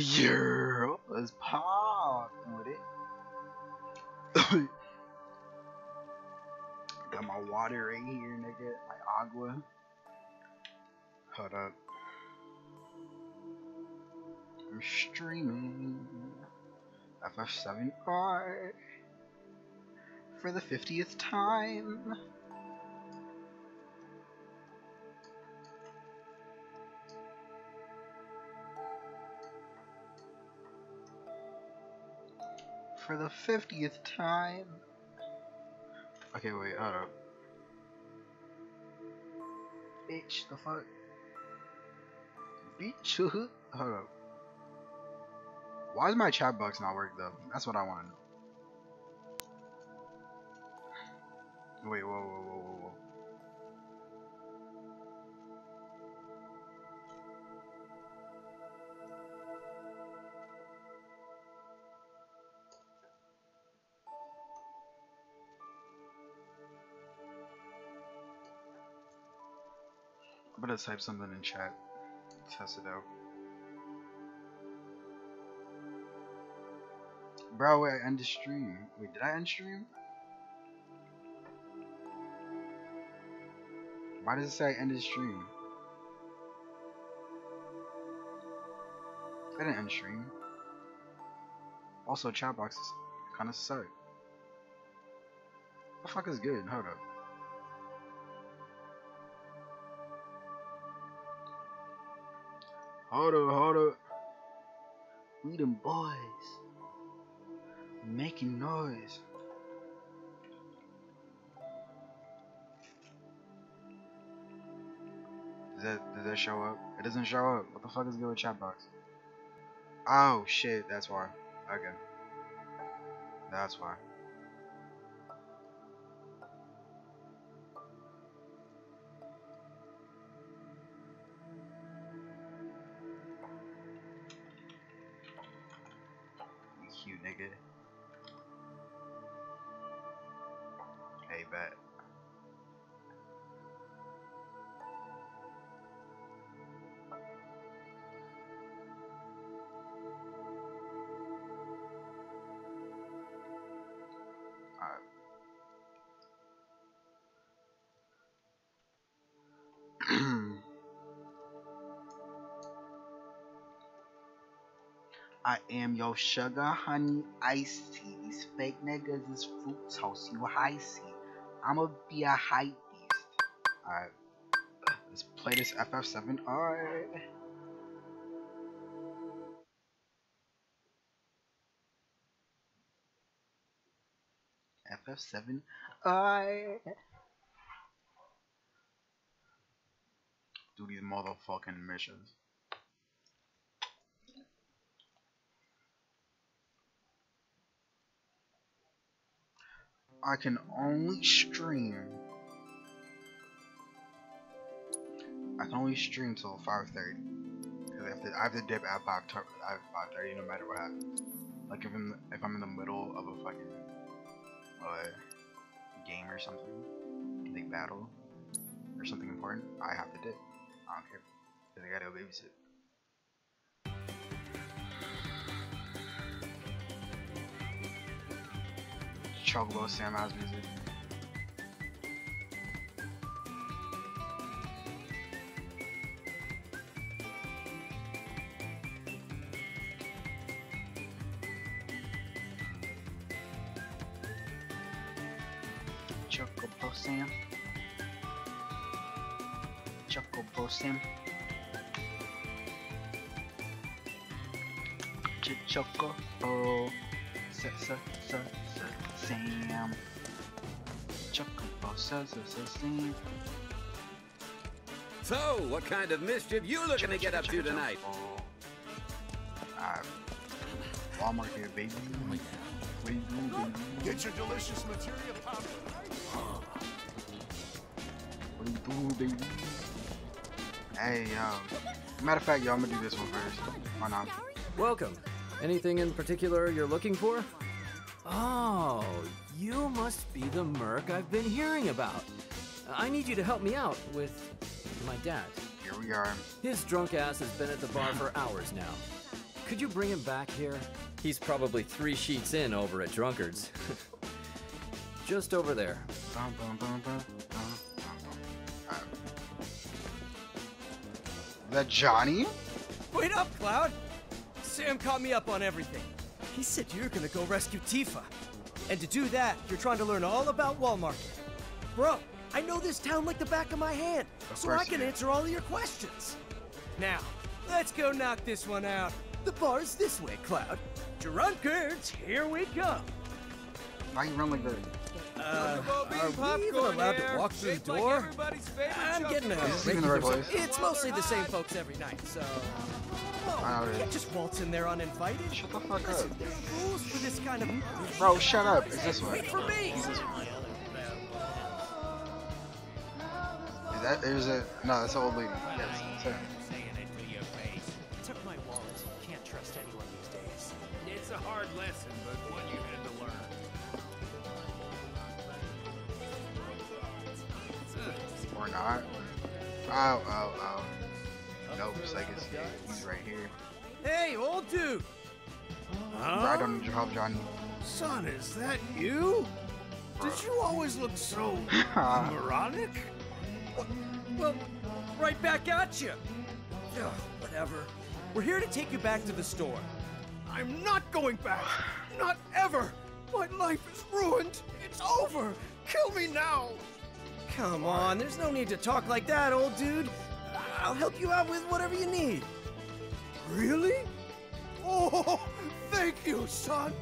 Yeah, let's pop with it. Got my water right here, nigga. My agua. Hold up. I'm streaming FF7R for the 50th time. For the 50th time. Okay, wait, hold up. Bitch, the fuck? Bitch, hold up. Why is my chat box not work though? That's what I want to know. Wait, whoa, whoa, whoa, I'm gonna type something in chat. Test it out. Bro, wait, I end the stream. Wait, did I end stream? Why does it say I ended stream? I didn't end stream. Also, chat boxes kind of suck. The fuck is good? Hold up. Hold up, hold up. We them boys. Making noise. Does that, does that show up? It doesn't show up. What the fuck is good with chat box? Oh shit, that's why. Okay. That's why. I am your sugar, honey, iced tea. These fake niggas is fructose, you high. I'ma be a high beast. Alright. Let's play this FF7. Alright. FF7. Alright. Do these motherfucking missions. I can only stream. I can only stream till 5:30 because I have to I have to dip at 5 at 5:30 no matter what happens. Like if I'm if I'm in the middle of a fucking uh, game or something, like battle or something important, I have to dip. I don't care because I gotta go babysit. Chocobo Sam House music. Chocobo Sam. Chocobo Sam. Ch Chocobo. Sa sa sa Sam. So, what kind of mischief you looking to get up to tonight? Uh, Wall Market here, baby. What do you do, baby? Get your delicious material powder. What do you do, baby? Hey, yo. Matter of fact, yo, I'm gonna do this one first. Why not? Welcome. Anything in particular you're looking for? Oh, you must be the merc I've been hearing about. I need you to help me out with my dad. Here we are. His drunk ass has been at the bar for hours now. could you bring him back here? He's probably three sheets in over at Drunkard's. Just over there. Bum, bum, bum. Uh, that Johnny? Wait up, Cloud! Sam caught me up on everything. He said you're gonna go rescue Tifa. And to do that, you're trying to learn all about Wall Market. Bro, I know this town like the back of my hand, Of so I can answer all of your questions. Now, let's go knock this one out. The bar's this way, Cloud. Drunkards, here we come. Why you run like that? Uh, are we even allowed to walk through the door? I'm getting a Is this even the right place? It's mostly the same folks every night, so... You can't just waltz in there uninvited. Shut the fuck Listen, up. there are rules for this kind of... Bro, shut up. It's this way. Wait for me! Is that, there's a, no, that's an old lady. Yes, it's her. Took my wallet. Can't trust anyone these days. It's a hard lesson, but one you had to learn. Or not. Oh, oh, oh. Nope, so I guess he's right here. Hey, old dude! I don't need your help, Johnny. Son, is that you? Did you always look so moronic? Well, right back at you. Ugh, whatever. We're here to take you back to the store. I'm not going back. Not ever. My life is ruined. It's over. Kill me now. Come on, there's no need to talk like that, old dude. I'll help you out with whatever you need. Really? Oh, thank you, son.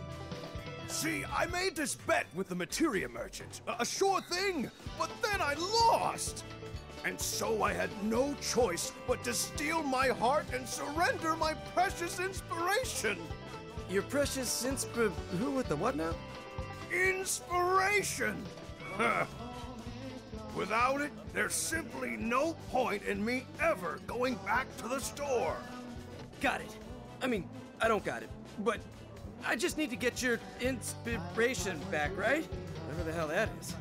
See, I made this bet with the materia merchant. A, a sure thing, but then I lost. And so I had no choice but to steal my heart and surrender my precious inspiration. Your precious insp... Who with the what now? Inspiration! Huh. Without it, there's simply no point in me ever going back to the store. Got it. I mean, I don't got it, but I just need to get your inspiration back, right? Whatever the hell that is.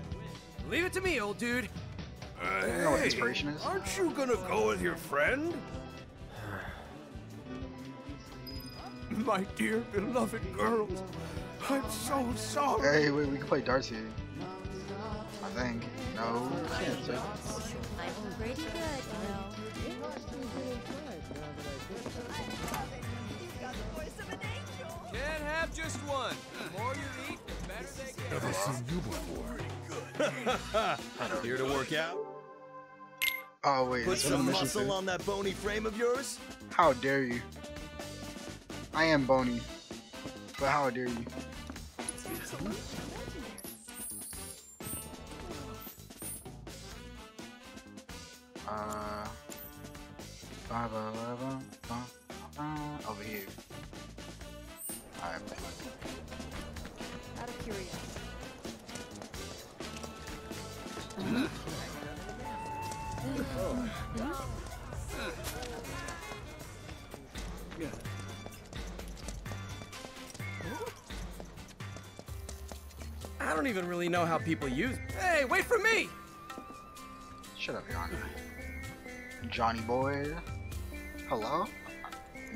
Leave it to me, old dude. Uh, You know what inspiration is? Aren't you gonna go with your friend? My dear beloved girls, I'm so sorry. Hey, wait, we can play darts here. I think. No, I'm pretty good, you know. Can't have just one. The more you eat, the better they get. Never seen you before. Here to work out? Oh, wait. Put that's what the some muscle said. on that bony frame of yours? How dare you? I am bony. But how dare you? Uh, ba, ba, ba, ba, ba, ba, over here. Alright, Out of curiosity. I don't even really know how people use. Hey, wait for me! shut up, Johnny. Johnny boy. Hello?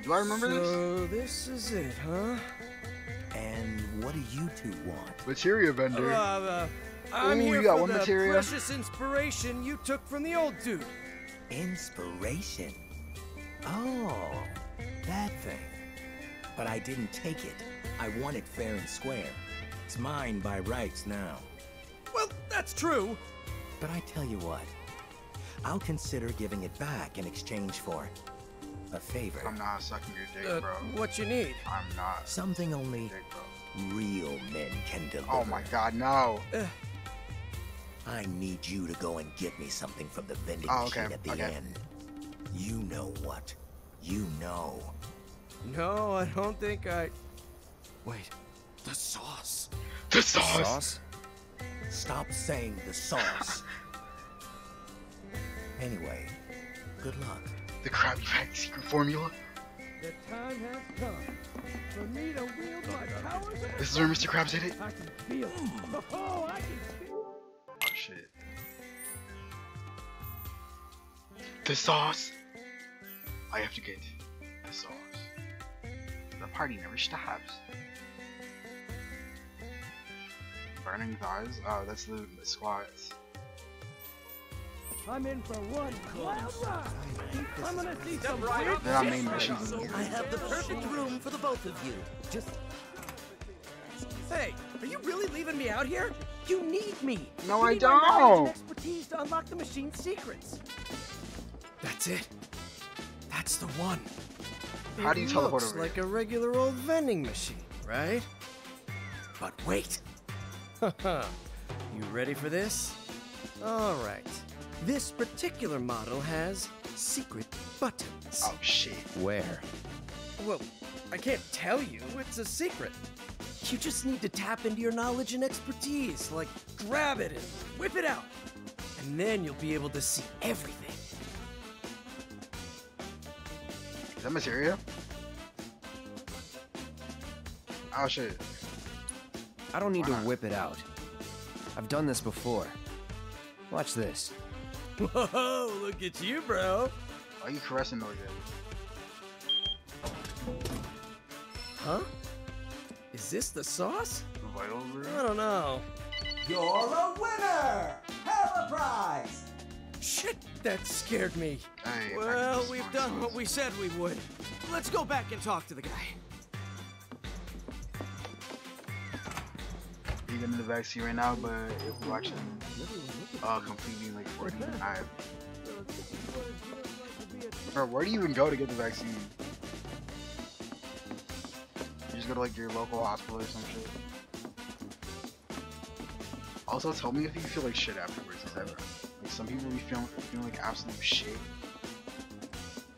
Do I remember this? So this is it, huh? And what do you two want? Materia Uh, vendor. uh, I'm Ooh, here you got for one the materia? precious inspiration you took from the old dude. Inspiration. Oh, that thing. But I didn't take it. I want it fair and square. It's mine by rights now. Well, that's true. But I tell you what, I'll consider giving it back in exchange for a favor. I'm not sucking your dick, Uh, bro. what you need? I'm not Something only dick, real men can deliver. Oh my god, no. I need you to go and get me something from the vending Oh, okay, machine at the okay. end. You know what? You know. No, I don't think I. Wait, the sauce. The sauce. Stop saying the sauce. anyway, good luck. The Krabby Patty secret formula. The time has come for me to wield my powers. This is where Mr. Krabs hit it. I can feel it. Oh, I can feel Oh shit. The sauce. I have to get the sauce. The party never stops. Burning thighs? Oh, that's the, the squats. I'm in for one wild ride. I'm gonna see some weird They're not main missions. I have the perfect room for the both of you. Just Hey, are you really leaving me out here? You need me. No, You I need my and don't. expertise to unlock the machine's secrets. That's it. That's the one. How do you It teleport looks over like a regular old vending machine, right? But wait. you ready for this? All right. This particular model has secret buttons. Oh shit. Where? Well, I can't tell you. It's a secret. You just need to tap into your knowledge and expertise. Like, grab it and whip it out. And then you'll be able to see everything. Is that materia? Oh shit. I don't need to whip it out. I've done this before. Watch this. Whoa, look at you, bro. Why are you caressing like that? Huh? Is this the sauce? Vital I don't know. You're a winner! Have a prize! Shit, that scared me. Hey, if I can Well, we've done sauce. what we said we would. Let's go back and talk to the guy. Getting the vaccine right now, but if we're watching uh completely like 40 I Bro, where do you even go to get the vaccine? You just go to like your local hospital or some shit. Also, tell me if you feel like shit afterwards, etc. Like some people be feeling feeling like absolute shit,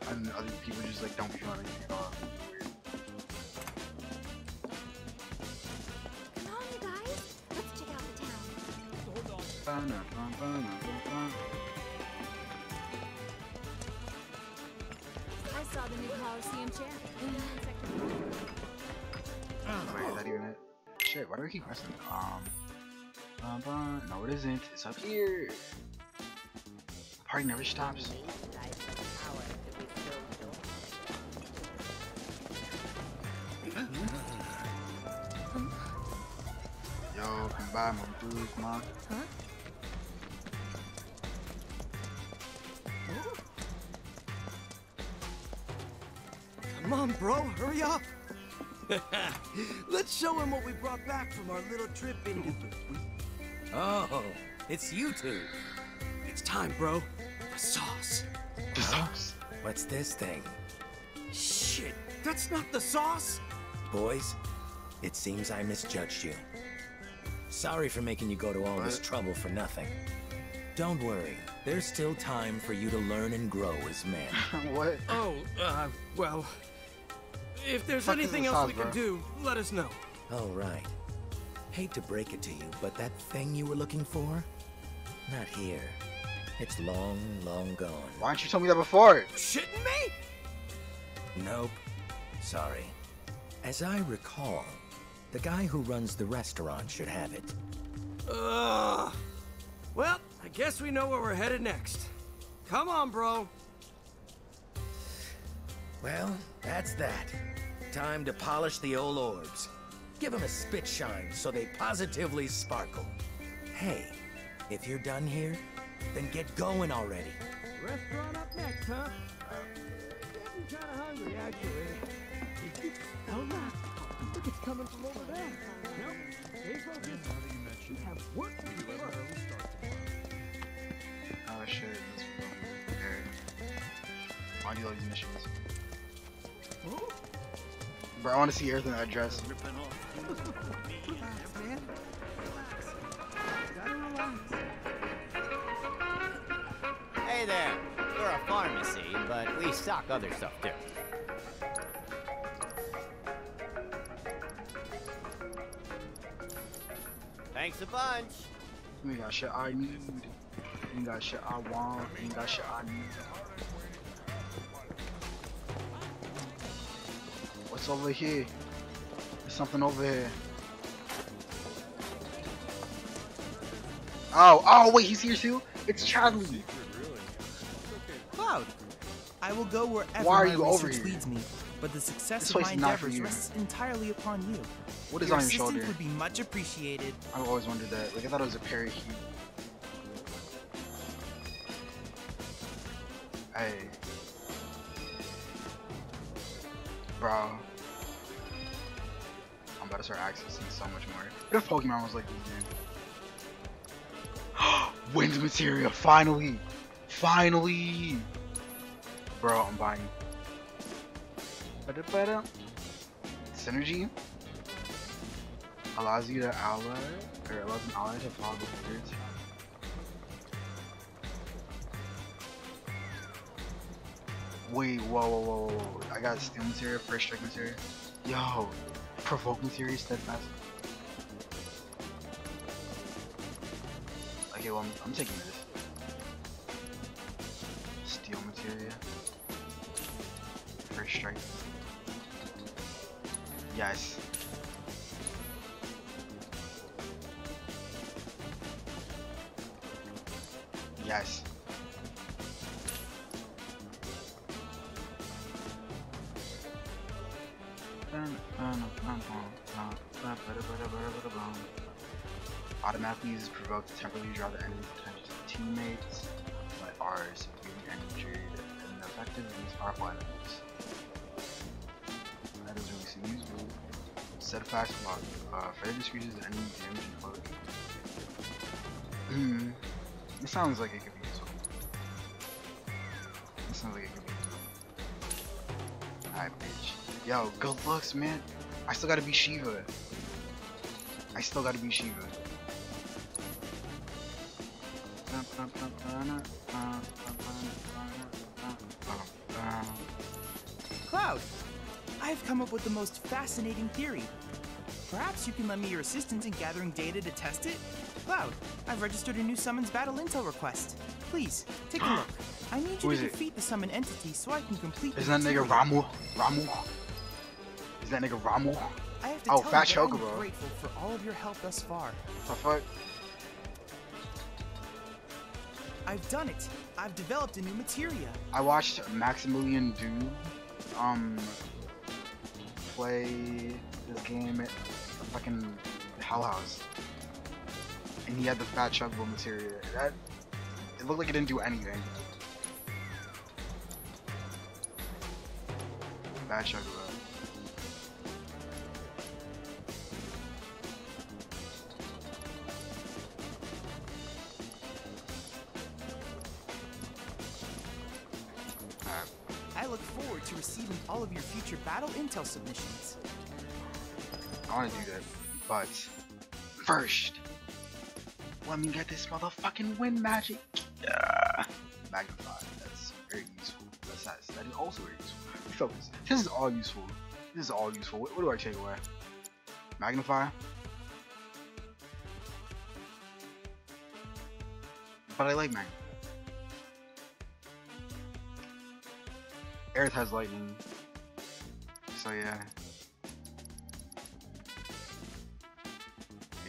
and other people just like don't feel anything at all. Weird. I saw the new Coliseum chair in. Wait, is that even it? Shit, why do I keep pressing? Um, bum, bum. no, it isn't. It's up here. The party never stops. Yo, come by, my dude, come on. Come on, bro, hurry up. Let's show him what we brought back from our little trip into. Oh, it's you two. It's time, bro. The sauce. Sauce? What's this thing? Shit, that's not the sauce. Boys, it seems I misjudged you. Sorry for making you go to all this trouble for nothing. Don't worry, there's still time for you to learn and grow as men. what? Oh, uh, well. If there's Fuck anything else sauce, we can do, let us know. All right. Hate to break it to you, but that thing you were looking for? Not here. It's long, long gone. Why didn't you tell me that before? Shitting me? Nope. Sorry. As I recall, the guy who runs the restaurant should have it. Ugh. Well, I guess we know where we're headed next. Come on, bro. Well, that's that. Time to polish the old orbs. Give them a spit shine so they positively sparkle. Hey, if you're done here, then get going already. Restaurant up next, huh? Getting kind of hungry, actually. Oh, no. Look, it's coming from over there. Nope. Stay focused. We have work shit, this is. Why do like these missions? Bro, I want to see Aerith in that dress. Hey there. We're a pharmacy, but we stock other stuff too. Thanks a bunch. We got shit I need. You ain't got shit I want. You ain't got shit I need. What's over here? There's something over here. Oh, oh, wait, he's here too? It's Chadley. Cloud, I will go wherever Why are my you over research here? leads me. but the success This of my is not for endeavors rests entirely upon you. What is your on your assistance shoulder? would be much appreciated. I've always wondered that. Like I thought it was a parakeet. Hey. Bro. I'm about to start accessing so much more. What if Pokemon was like this game? Wind materia, finally! Finally! Bro, I'm buying. Ba-da-ba-da. Synergy? allows you to ally or allows an ally to follow the spirits. Wait, whoa, whoa, whoa, whoa. I got steel material, first strike material. Yo, provoke materia, steadfast. Okay, well, I'm, I'm taking this. Steel material. First strike. Yes. Yes. Automatically uses provoke to temporarily draw the enemy's attention to teammates, but ours being injured and effective against powerful enemies. That is really useful. Set Steadfast block. Uh, further decreases the enemy damage and float. Hmm. It sounds like it could be useful. It sounds like it could be useful. Alright, bitch. Yo, good looks, man. I still gotta be Shiva. I still gotta be Shiva. Cloud, I have come up with the most fascinating theory. Perhaps you can lend me your assistance in gathering data to test it? Cloud, I've registered a new summons battle intel request. Please, take a look. I need you to it? defeat the summon entity so I can complete Is the that nigga. Ramuh? Ramuh? Is that nigga Ramuh? I have to Oh, tell Fat you I'm grateful for all of your help thus far. What The fuck? I've done it. I've developed a new materia. I watched Maximilian do um play this game at fucking Hell House. And he had the fat chuggable materia. That it looked like it didn't do anything. Fat chuggable. All of your future battle intel submissions. I want to do that, but first, let me get this motherfucking wind magic. Yeah. Magnify. That's very useful. That's nice. That is also very useful. Focus. This is all useful. This is all useful. What, what do I take away? Magnify. But I like magnify. Aerith has lightning. So yeah.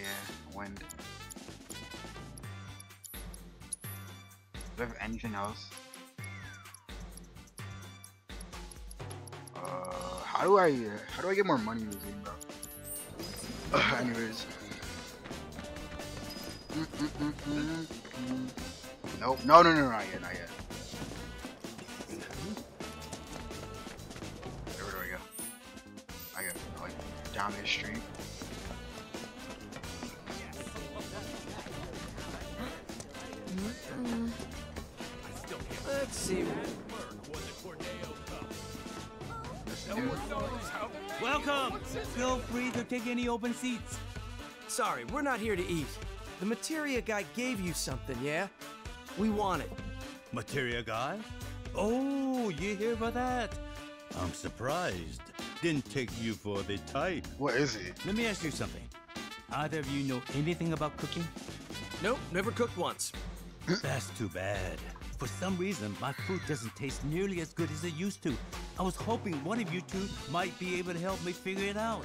Yeah, wind. Do I have anything else? Uh, how do I, how do I get more money in this game, bro? Uh, anyways. Mm, mm, mm, mm, mm. Nope, no, no, no, not yet, not yet. Down this street. Let's see. Welcome! Feel free to take any open seats. Sorry, we're not here to eat. The materia guy gave you something, yeah? We want it. Materia guy? Oh, you here for that? I'm surprised. Didn't take you for the type. What is it? Let me ask you something. Either of you know anything about cooking? Nope, never cooked once. That's too bad. For some reason, my food doesn't taste nearly as good as it used to. I was hoping one of you two might be able to help me figure it out.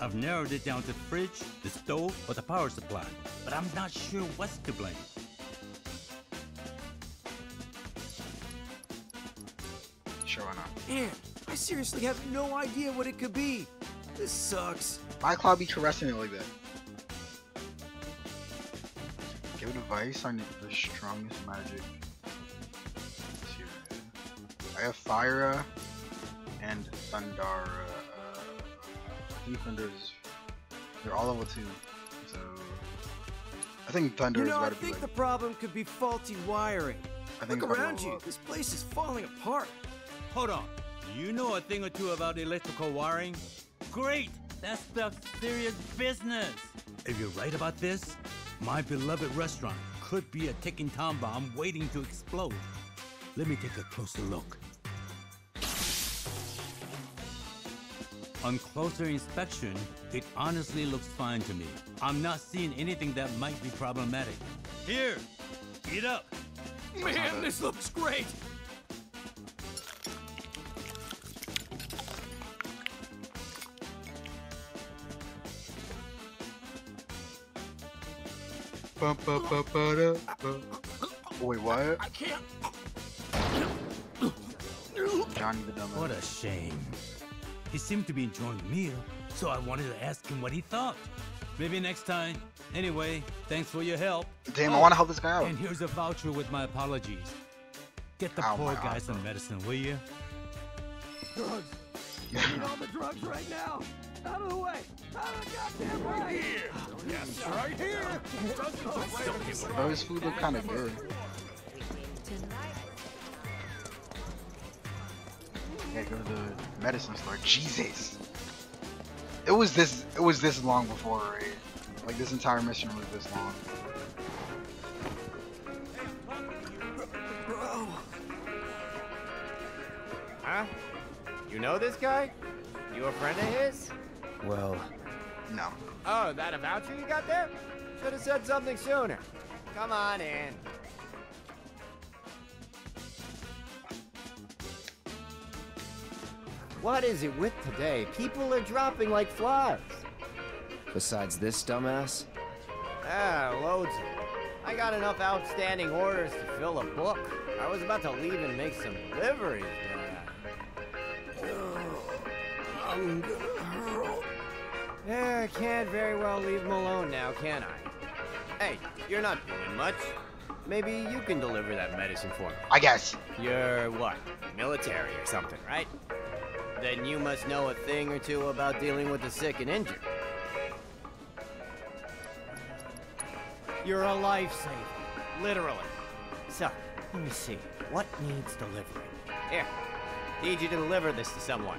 I've narrowed it down to the fridge, the stove, or the power supply, but I'm not sure what's to blame. Sure, why not? And I seriously have no idea what it could be. This sucks. Why Cloud be caressing it like that? Give advice on the strongest magic. Let's see what it is. I have Fire and Thundara. Uh, I think Thunder's. They're all level 2. So. I think Thunder You is know, I about be think like. the problem could be faulty wiring. I think Look it's about to around you. up. This place is falling apart. Hold on. You know a thing or two about electrical wiring? Great! That's the serious business. If you're right about this, my beloved restaurant could be a ticking time bomb waiting to explode. Let me take a closer look. On closer inspection, it honestly looks fine to me. I'm not seeing anything that might be problematic. Here, eat up. Man, this looks great. Ba, ba, ba, ba, da, ba. Wait, what? I can't. Johnny the Dumbass. What a shame. He seemed to be enjoying the meal, so I wanted to ask him what he thought. Maybe next time. Anyway, thanks for your help. Damn, I wanna help this guy out. And here's a voucher with my apologies. Get the Ow, poor my guy eye, some medicine, will you? Drugs. I need all the drugs right now. Out of the way. Out of the goddamn way. Right here. Yes, right here. Bro, his food look kind of good. Yeah, go to the medicine store. Jesus. It was this. It was this long before, right? Like this entire mission was this long. Bro. Huh? You know this guy? You a friend of his? Well, No. Oh, that a voucher you got there? Should have said something sooner. Come on in. What is it with today? People are dropping like flies. besides this dumbass, Ah, loads. I got enough outstanding orders to fill a book. I was about to leave and make some deliveries, but... I'm gonna hurl. Yeah, Eh, I can't very well leave him alone now, can I? Hey, you're not doing much. Maybe you can deliver that medicine for me. I guess. You're what? Military or something, right? Then you must know a thing or two about dealing with the sick and injured. You're a lifesaver, literally. So, let me see. What needs delivering? Here, need you to deliver this to someone.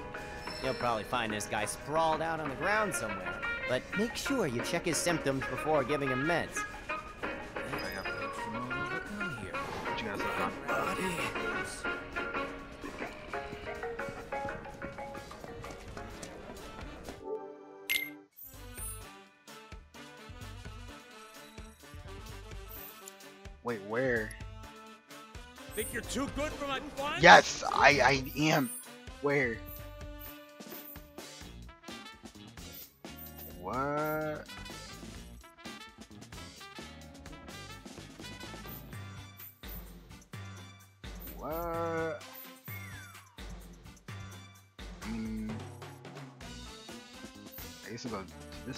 You'll probably find this guy sprawled out on the ground somewhere. But make sure you check his symptoms before giving him meds. What you gotta say, John? Body. Wait, where? Think you're too good for my client? Yes, I I am. Where?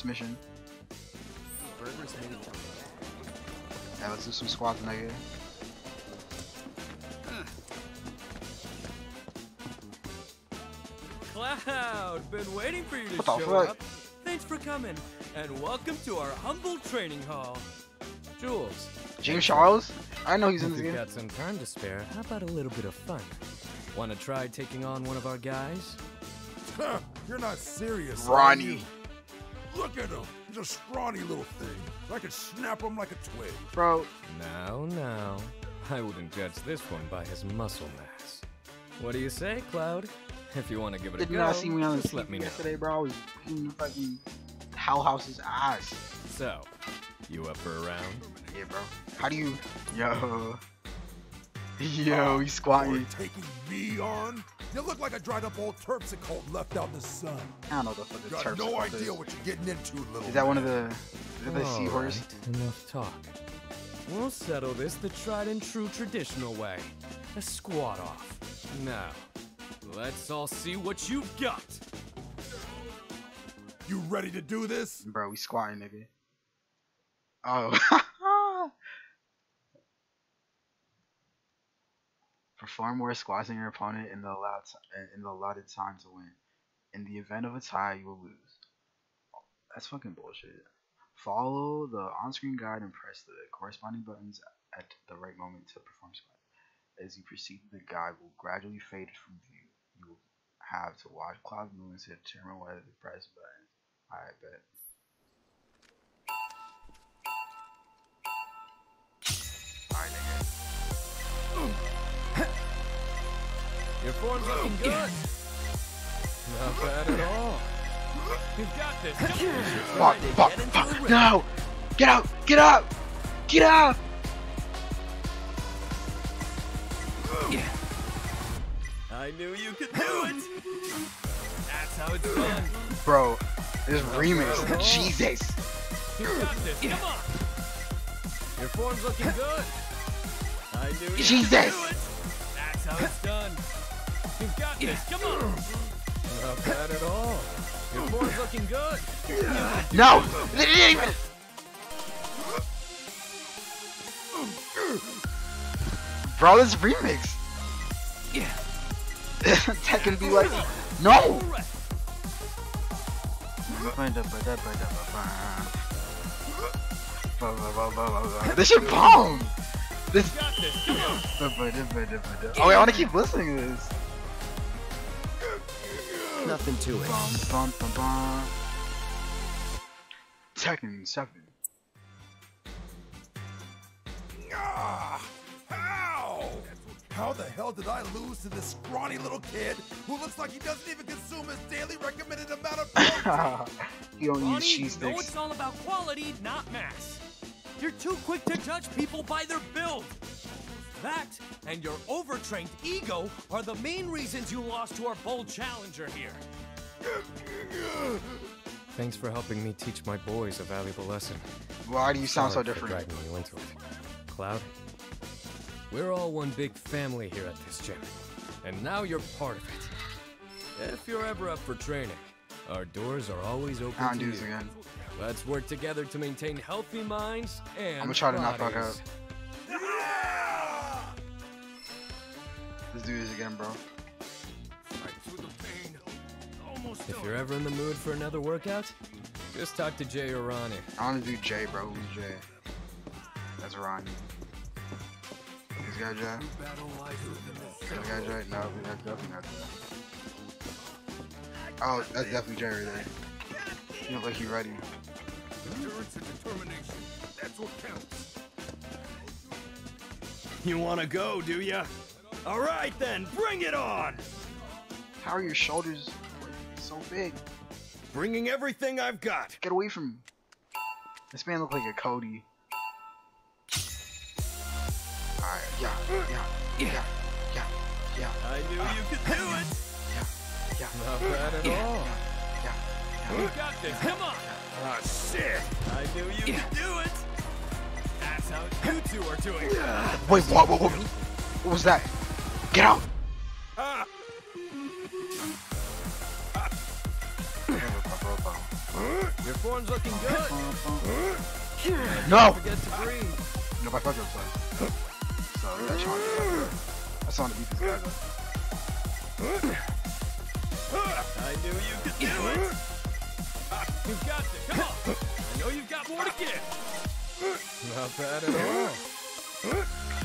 Mission. Burgers made Yeah, let's do some squats, nigga. Cloud, been waiting for you to show fuck? up. Thanks for coming, and welcome to our humble training hall. Jules. James Charles? I know he's in if this you've game. got some time to spare, how about a little bit of fun? Want to try taking on one of our guys? Huh, You're not serious. are Ronnie. You? Look at him. He's a scrawny little thing. I could snap him like a twig. Bro, Now, now. I wouldn't judge this one by his muscle mass. What do you say, Cloud? If you want to give it a did go, not see me on the just let me TV know. yesterday, bro. I was beating fucking Hell House's ass. So, you up for a round? Yeah, bro. How do you? Yo. Yo, oh, he's squatting. You're taking me on? You look like a dried up old terpsichore left out in the sun. I don't know the fuck got no idea is. what you're getting into, little Is that one of the? The seahorse? Alright, enough talk. We'll settle this the tried and true traditional way. A squat off. Now, Let's all see what you've got. You ready to do this? Bro, we squatting, nigga. Oh. Perform more squats than your opponent in the allowed in the allotted time to win. In the event of a tie, you will lose. That's fucking bullshit. Follow the on-screen guide and press the corresponding buttons at the right moment to perform squat. As you proceed, the guide will gradually fade from view. You will have to watch Cloud's movements to determine whether to press buttons. I bet. Alright, nigga. Your form's looking good. Not bad at all. You've got this. Fuck, fuck, fuck. No! Get out! Get out! Get out! Yeah. I knew you could do it. That's how it's done. Bro, this remix, Jesus. You got this. Come on. Your form's looking good. I knew you Jesus. could do it. That's how it's done. You've got this. Come on. Not bad at all. Your form's looking good. No! They didn't even. Bro, this remix. Yeah. that can be like, no! This shit bomb! This. Oh wait, I wanna keep listening to this. Nothing to it. Bum, bum, bum, bum. Tekken 7. Ah, how? How the hell did I lose to this scrawny little kid who looks like he doesn't even consume his daily recommended amount of protein? he don't use Ronnie, cheese you know sticks. it's all about quality, not mass. You're too quick to judge people by their build. That and your overtrained ego are the main reasons you lost to our bold challenger here. Thanks for helping me teach my boys a valuable lesson. Why do you sound so Sorry for different? dragging you into it. Cloud, we're all one big family here at this gym, and now you're part of it. If you're ever up for training, our doors are always open I don't to do you. this again. Let's work together to maintain healthy minds and I'ma try to not fuck bodies. Let's do this again, bro. If you're ever in the mood for another workout, just talk to Jay or Ronnie. I want to do Jay, bro. Who's Jay? That's Ronnie. This guy Jay? This guy Jay? No, that's definitely not Jay. Oh, that's definitely Jay right there. He look like he ready. Endurance and determination. That's what counts. You wanna go, do ya? Alright then, bring it on! How are your shoulders so big? Bringing everything I've got. Get away from me. This man look like a Cody. Alright, yeah, yeah, yeah, yeah, yeah. I knew you could do it! Yeah. yeah. Not bad at all. Yeah, You got this, come on! Ah, shit! I knew you could do it! That's how you two are doing it! Wait, what, what, what, what was that? Get out! Ah. Your form's looking good. No! Don't forget to breathe. No, my fuck up, So, that challenge. I saw to beat this guy though. I knew you could do it! You've got this, come on! I know you've got more to give! Not bad at all. Wait,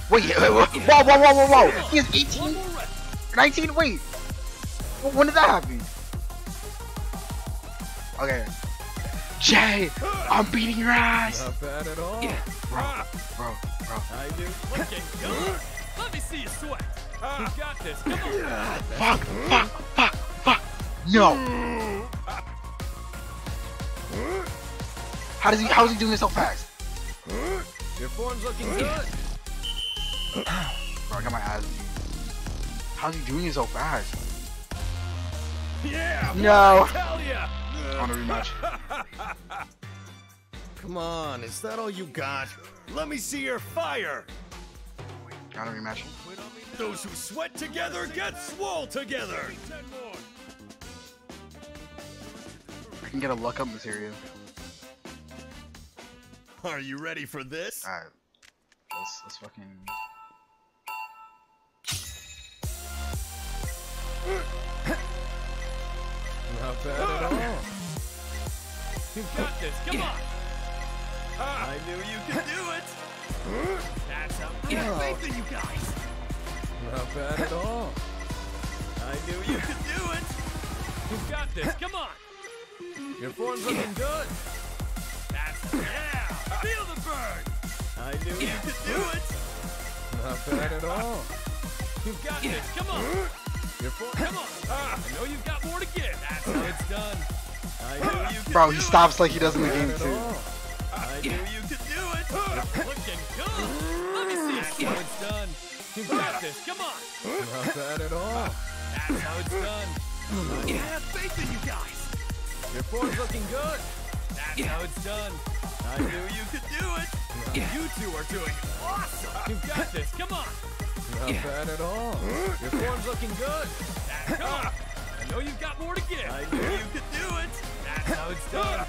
wait, wait, whoa, whoa, whoa, whoa, whoa! He has 18? 19? Wait! When did that happen? Okay. Jay! I'm beating your ass! Not bad at all. Yeah, Bro, bro, bro. I knew looking good! Let me see you sweat! You've got this, come on! Fuck, fuck, fuck, fuck! No! How does he, how is he doing this so fast? Your form's looking good. Bro, I got my ass beat. How's he doing it so fast? Yeah! No. Hell yeah! I want a rematch. Come on, is that all you got? Let me see your fire! Got a rematch. Quit on me Those who sweat together get swole together. I can get a luck up material. Are you ready for this? Alright. Let's, let's fucking. Not bad at all. You've got this. Come on. Ah. I knew you could do it. That's I have faith in you guys. Not bad at all. I knew you could do it. You've got this. Come on. Your form's looking good. That's yeah. Feel the burn. I knew you could do it. Not bad at all. You've got this. Come on. Your form. Come on. Ah, I know you've got more to give. That's how it's done. I knew you could Bro, do he it. stops like he does in the game too. I knew you could do it. Looking good. Let me see That's how it's done. You've got this. Come on. Not bad at all. That's how it's done. I have faith in you guys. Your form's looking good. That's how it's done. I knew you could do it. You two are doing awesome. You've got this. Come on. Not bad at all. Your form's looking good. That's, come on. I know you've got more to give. I knew you could do it. That's how it's done.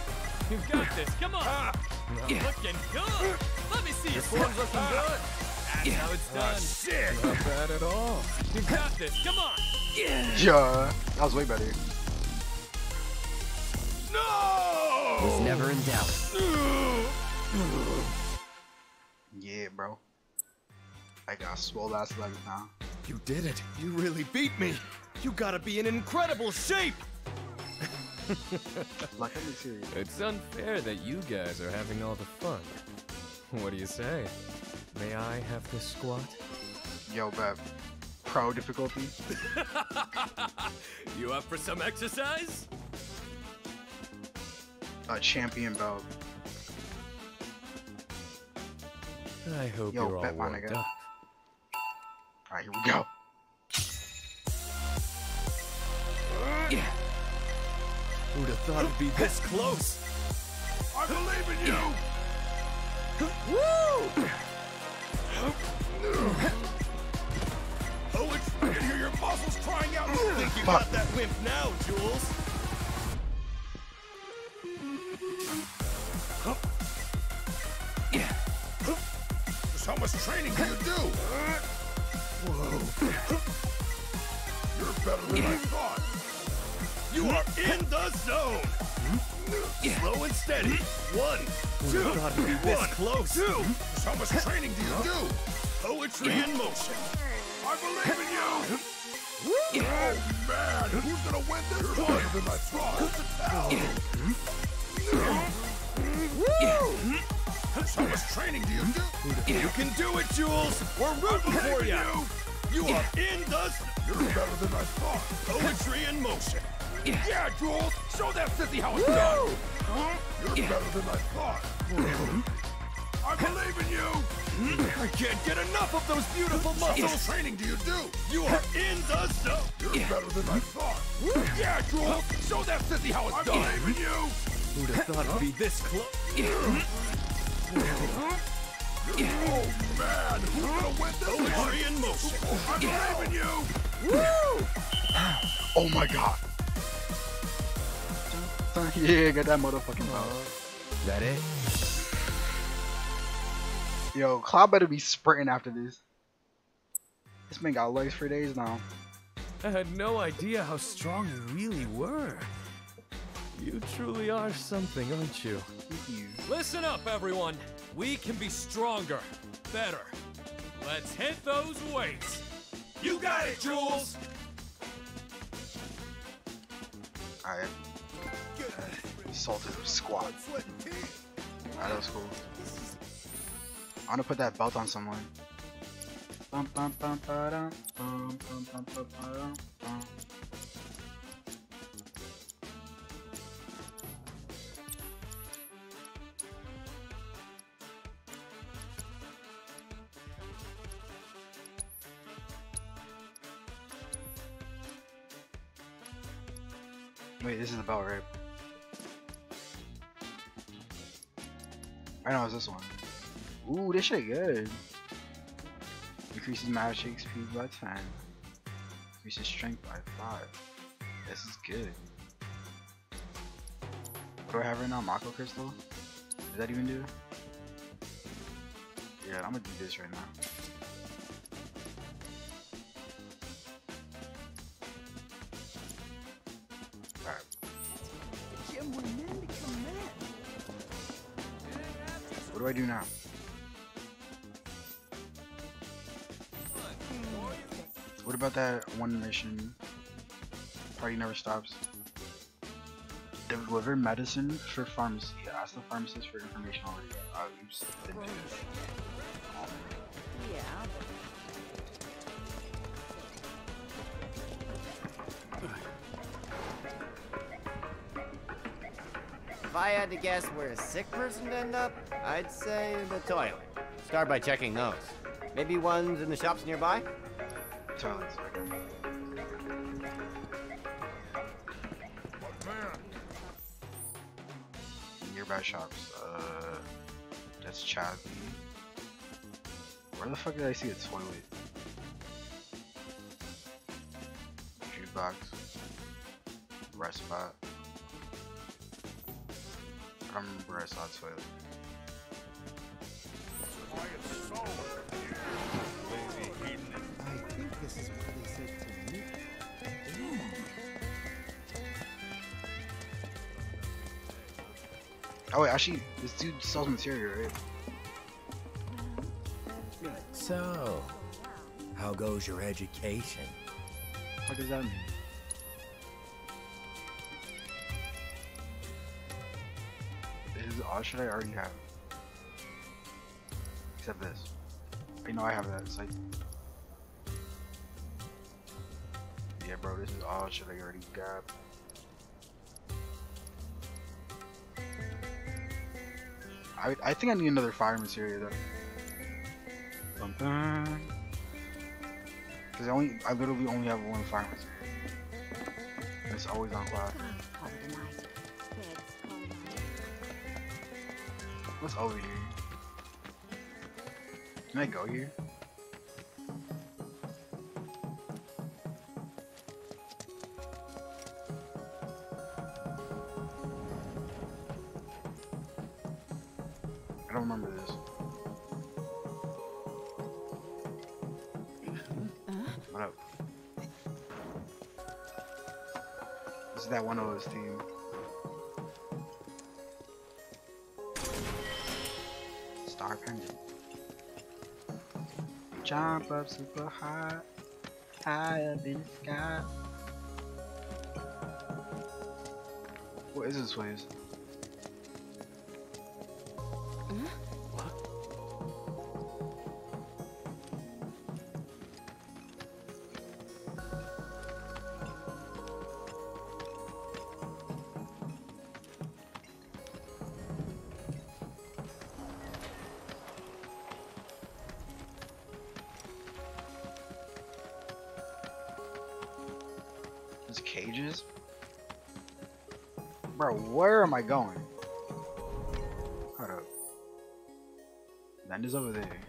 You've got this. Come on. Ah. Looking good. Let me see Your form's looking ah. good. That's how it's ah, done. Oh, Shit. Not bad at all. You've got this. Come on. Yeah, that was way better. No. Was never in doubt. Yeah, bro. I got swole ass legs now. You did it. You really beat me. You gotta be in incredible shape. Luck up material. It's unfair that you guys are having all the fun. What do you say? May I have this squat? Yo, bet. Pro difficulty. You up for some exercise? A champion belt. I hope Yo, you're all bet my warmed up. Alright, here we go. Yeah. Who'd have thought it'd be this close? I believe in you. Woo! Oh, it's, I can hear your muscles crying out. Think you got that wimp now, Jules? Just how much training do you do? Whoa. You're better than I thought. You are in the zone. Slow and steady. One, two, thought it'd be this close. Two. Just how much training do you do? Poetry in motion. I believe in you. Oh man, who's gonna win this You're one? Better than I thought. Woo! How much training do you do? You can do it, Jules. We're rooting for you. You are in the. You're better than I thought. Poetry in motion. Yeah, Jules. Show that sissy how it's done. You're better than I thought. Uh-huh. I believe in you. Hmm? I can't get enough of those beautiful muscles. Much training do you do? You are in the zone. You're better than I thought. Yeah, Jules. Show that sissy how it's done. I believe in you. Who'd have thought it'd be this close? Hmm? Oh man, gonna win in motion. I believe in you. Woo! Oh my god. yeah, get that motherfucking power. That it? Yo, Cloud better be sprinting after this. This man got legs for days now. I had no idea how strong you really were. You truly are something, aren't you? Listen up, everyone. We can be stronger, better. Let's hit those weights. You got it, Jules. Alright. Salted squat. Alright, that was cool. I wanna put that belt on someone. Bum, bum, bum, ba-dum, bum, bum, bum, bum, ba-dum, bum. Wait, this is the right? I know it's this one. Ooh, this shit good. Increases magic speed by 10. Increases strength by 5. This is good. What do I have right now? Mako Crystal? Does that even do? Yeah, I'm gonna do this right now. What do I do now? What about that one mission? Party never stops. Deliver medicine for pharmacy. Ask the pharmacist for information already. Uh, oops, didn't do I had to guess where a sick person would end up, I'd say the toilet. Start by checking those. Maybe ones in the shops nearby? Toilets. Nearby shops. Uh, that's Chazzy. Where the fuck did I see a toilet? Jukebox. Rest spot. I don't remember where I saw a toilet. I think this is where they said to meet. Oh wait, actually, this dude sells material, right? So, how goes your education? What does that mean? All should I already have? Except this. I know I have that. It's like, yeah, bro. This is all should I already got? I I think I need another fire material though. Bum, bum. Cause I only I literally only have one fire material. It's always on cloud. What's over here? Can I go here? Up super high, high up in the sky. What is this place? Where am I going? Hold up. That is over there.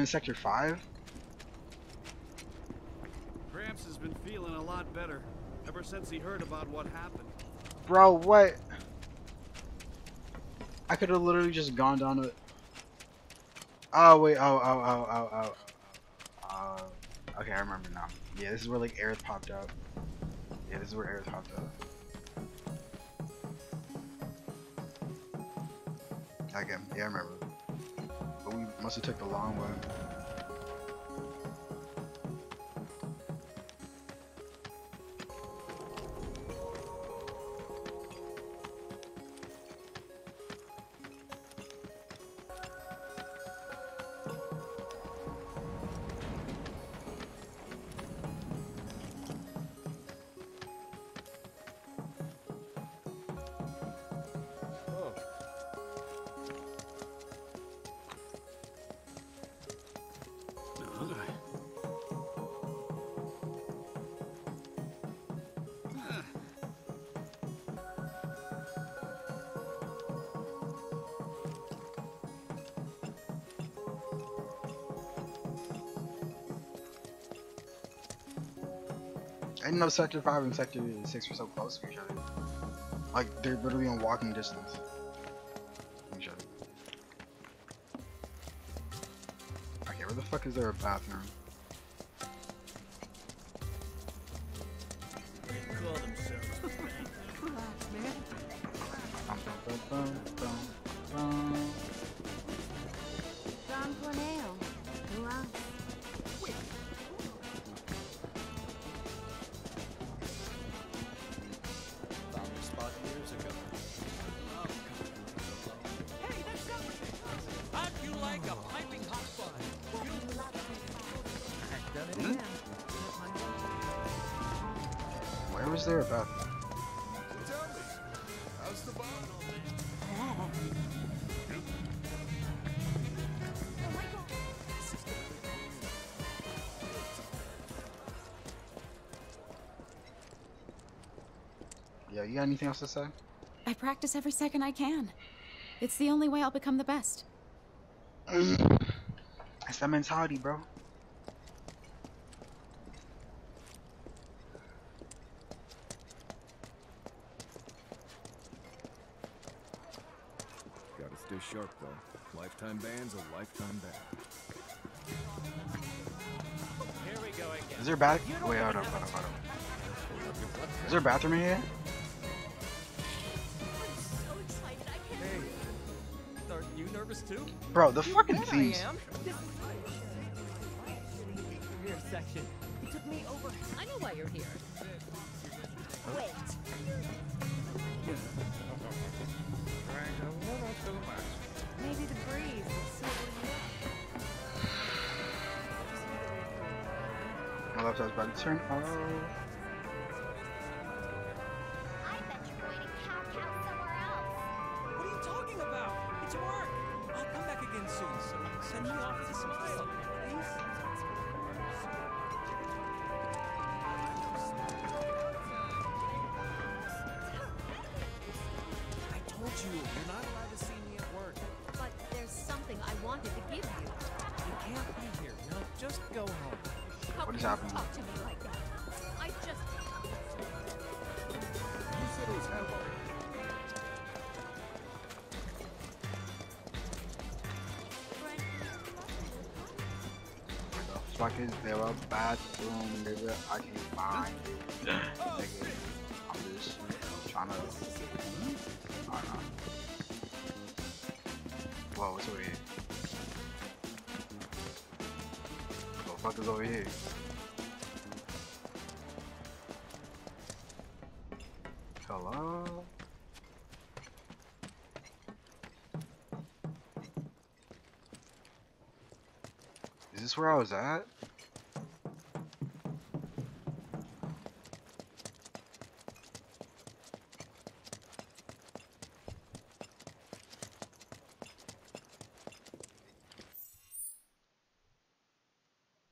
In sector 5? Gramps has been feeling a lot better ever since he heard about what happened. Bro, what? I could have literally just gone down to Oh wait, oh, oh, oh, oh, oh. Uh, okay, I remember now. Yeah, this is where like Aerith popped up. Yeah, this is where Aerith popped up. Okay, yeah, I remember. Must have took the long way. I know Sector 5 and Sector 6 were so close to each other. Like, they're literally on walking distance. each other. Okay, where the fuck is there a bathroom? Got anything else to say? I practice every second I can. It's the only way I'll become the best. That's that mentality, bro. Gotta stay sharp, though. Lifetime ban's a lifetime ban. Here we go again. Is there a bath? Wait, hold up, hold up, hold up. Is there a bathroom in here? Bro, the fucking Bet I themes. am. Rear section. You took me over. I know why you're here. Wait. Maybe the breeze will sober you My laptop's about to turn off. This where I was at?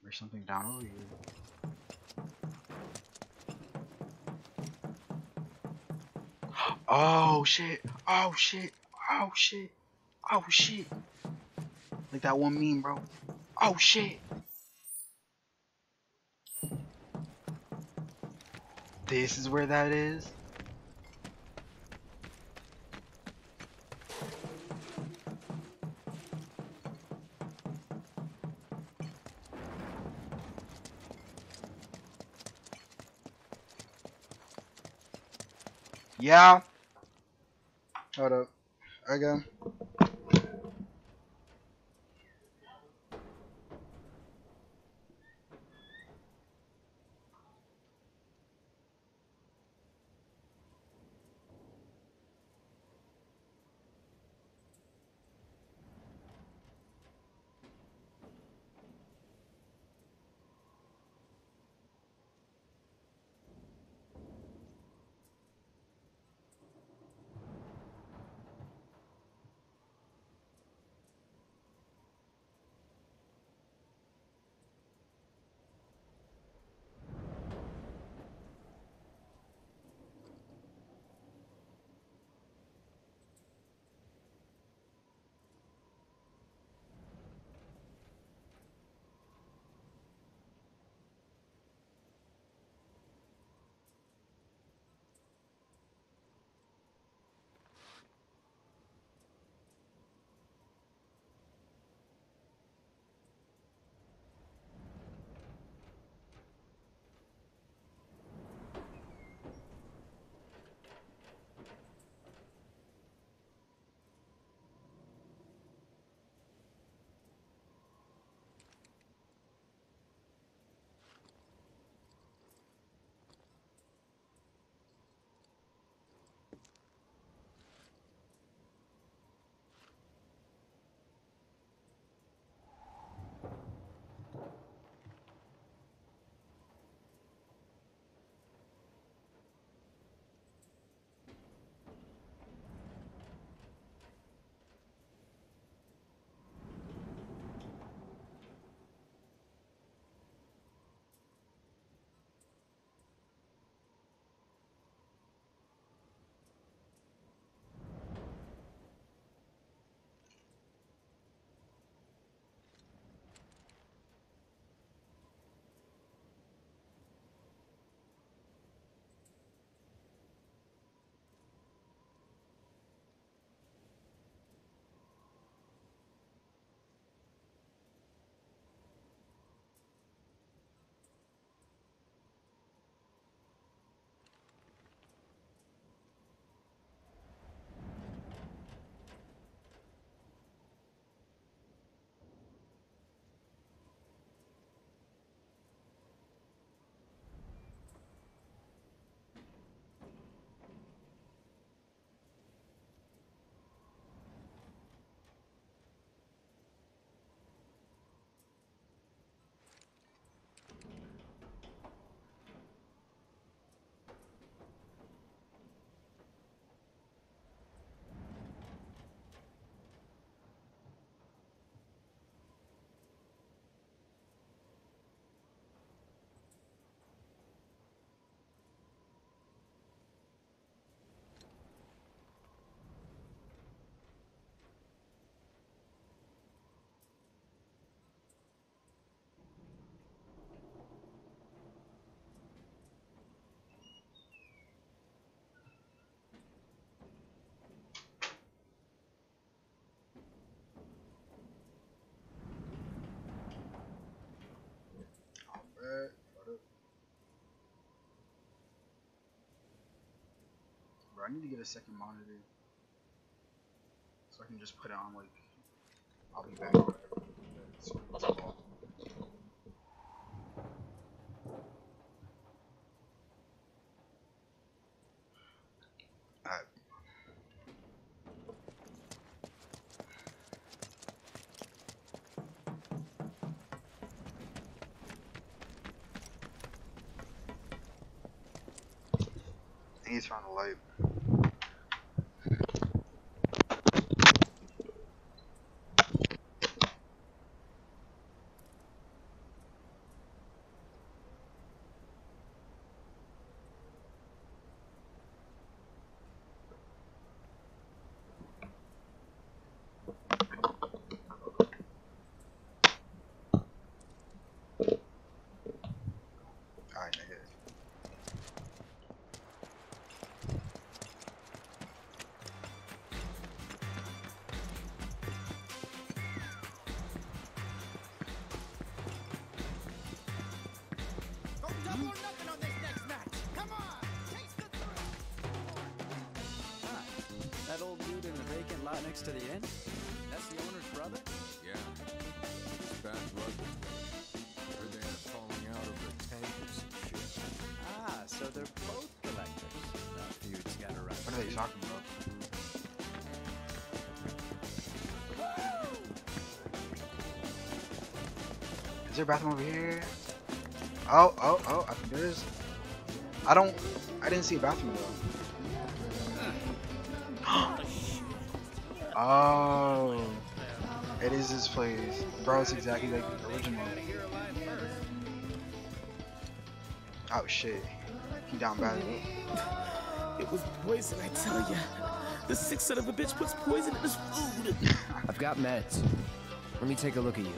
There's something down over here. Oh shit! Oh shit! Oh shit! Oh shit! Like that one meme, bro. Oh shit! This is where that is? Yeah. Hold up. Again. I need to get a second monitor so I can just put it on like I'll be back. So, he's found a light. Lot next to the inn? That's the owner's brother? Yeah. It's bad blood. Heard they had a falling out over tankers and shit. Ah, so they're both collectors. That feud's gotta run. What are they talking about? Is there a bathroom over here? Oh, oh, oh, I think there is. I don't, I didn't see a bathroom though. Oh, it is this place. Bro, it's exactly like the original. Oh shit, he down bad. It was poison, I tell ya. The sick son of a bitch puts poison in his food. I've got meds. Let me take a look at you.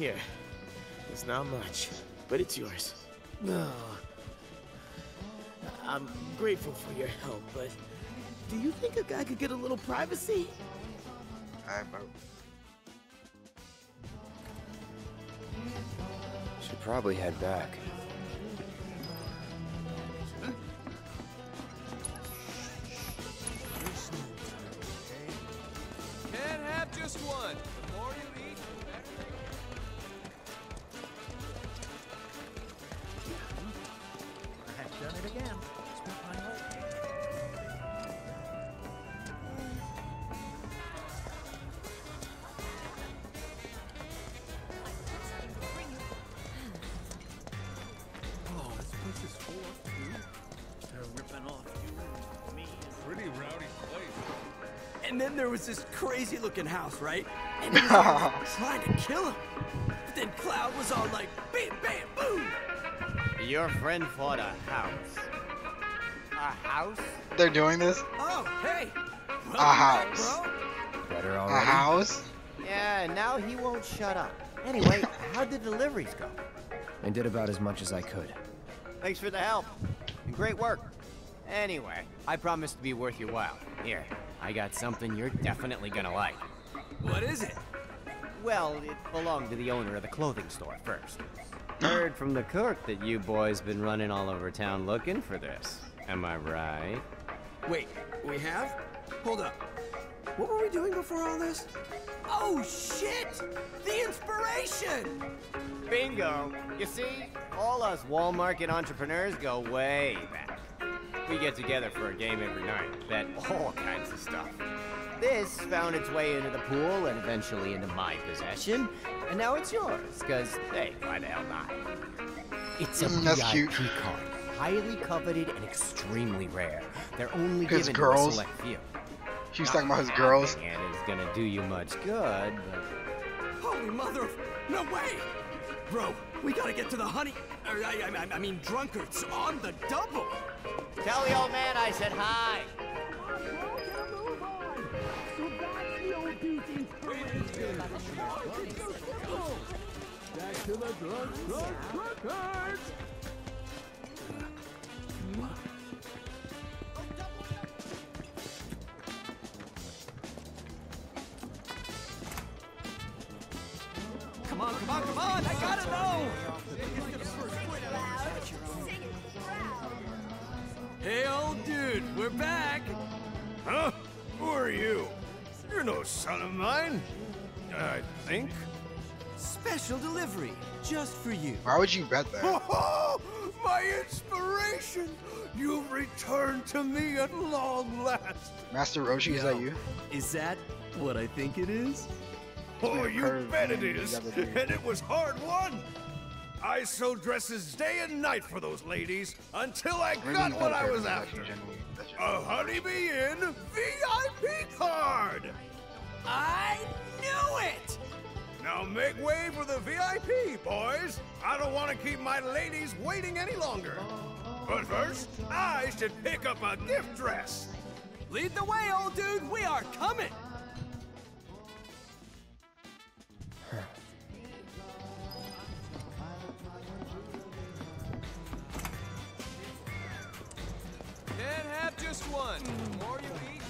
Here. It's not much, but it's yours. No. I'm grateful for your help, but do you think a guy could get a little privacy? Alright, bro. Should probably head back. Looking house, right? And he was trying to kill him. But then Cloud was all like, bam, bam, boom. Your friend fought a house. A house? They're doing this? Oh, hey. A house. Better A house? Yeah, now he won't shut up. Anyway, how'd the deliveries go? I did about as much as I could. Thanks for the help. And great work. Anyway, I promise to be worth your while. Here, I got something you're definitely gonna like. What is it? Well, it belonged to the owner of the clothing store first. Heard from the cook that you boys been running all over town looking for this. Am I right? Wait, we have? Hold up. What were we doing before all this? Oh, shit! The inspiration! Bingo! You see, all us Wall Market entrepreneurs go way back. We get together for a game every night, bet all kinds of stuff. This found its way into the pool and eventually into my possession, and now it's yours, because, hey, why the hell not? It's a Mm, that's VIP cute. card, highly coveted and extremely rare. They're only His given girls? to a select few. He was talking about his girls. And it's gonna do you much good, but Holy mother of... No way! Bro, we gotta get to the honey... I, I, I mean, drunkards on the double! Tell the old man I said hi. Back to the drunk, drunk, drunkards! Come on, come on, come on! I gotta know! Dude, we're back! Huh? Who are you? You're no son of mine. I think. Special delivery, just for you. Why would you bet that? Oh, my inspiration! You've returned to me at long last. Master Roshi, is that you? Is that what I think it is? Oh, you bet it man, you is. got the beard. And it was hard won. I sewed dresses day and night for those ladies until I What do you got mean what I was after. you genuinely- that's your- A Honeybee Inn VIP card. I knew it! Now make way for the VIP, boys. I don't want to keep my ladies waiting any longer. But first, I should pick up a gift dress. Lead the way, old dude, we are coming! Can't have just one. The more you eat.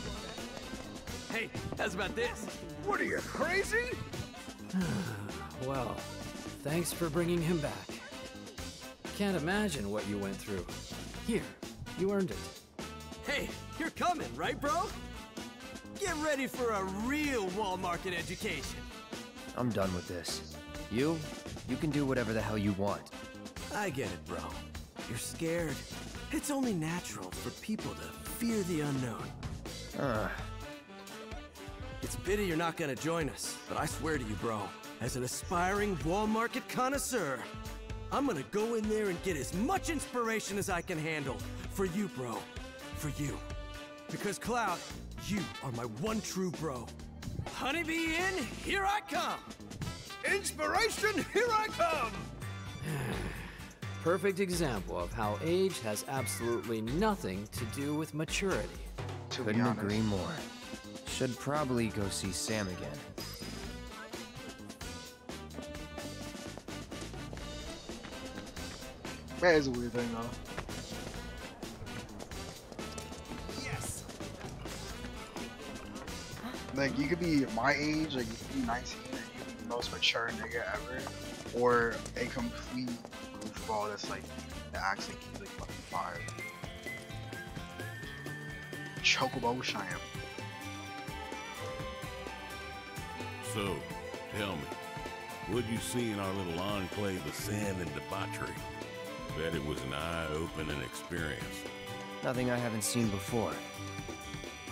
Hey, how's about this? What are you, crazy? well, thanks for bringing him back. Can't imagine what you went through. Here, you earned it. Hey, you're coming, right, bro? Get ready for a real wall market education. I'm done with this. You? You can do whatever the hell you want. I get it, bro. You're scared. It's only natural for people to fear the unknown. Uh, It's a pity you're not gonna join us, but I swear to you, bro, as an aspiring wall market connoisseur, I'm gonna go in there and get as much inspiration as I can handle. For you, bro. For you. Because, Cloud, you are my one true bro. Honeybee Inn, here I come! Inspiration, here I come! Perfect example of how age has absolutely nothing to do with maturity. To couldn't honest. agree more. Should probably go see Sam again. That is a weird thing, though. Yes! Like, you could be my age, like, you could be 19, and you could be the most mature nigga ever, or a complete goofball that's like, that acts like he's like fucking five. Chocobo Sam. So, tell me, what'd you see in our little enclave of sin and debauchery? Bet it was an eye-opening experience. Nothing I haven't seen before.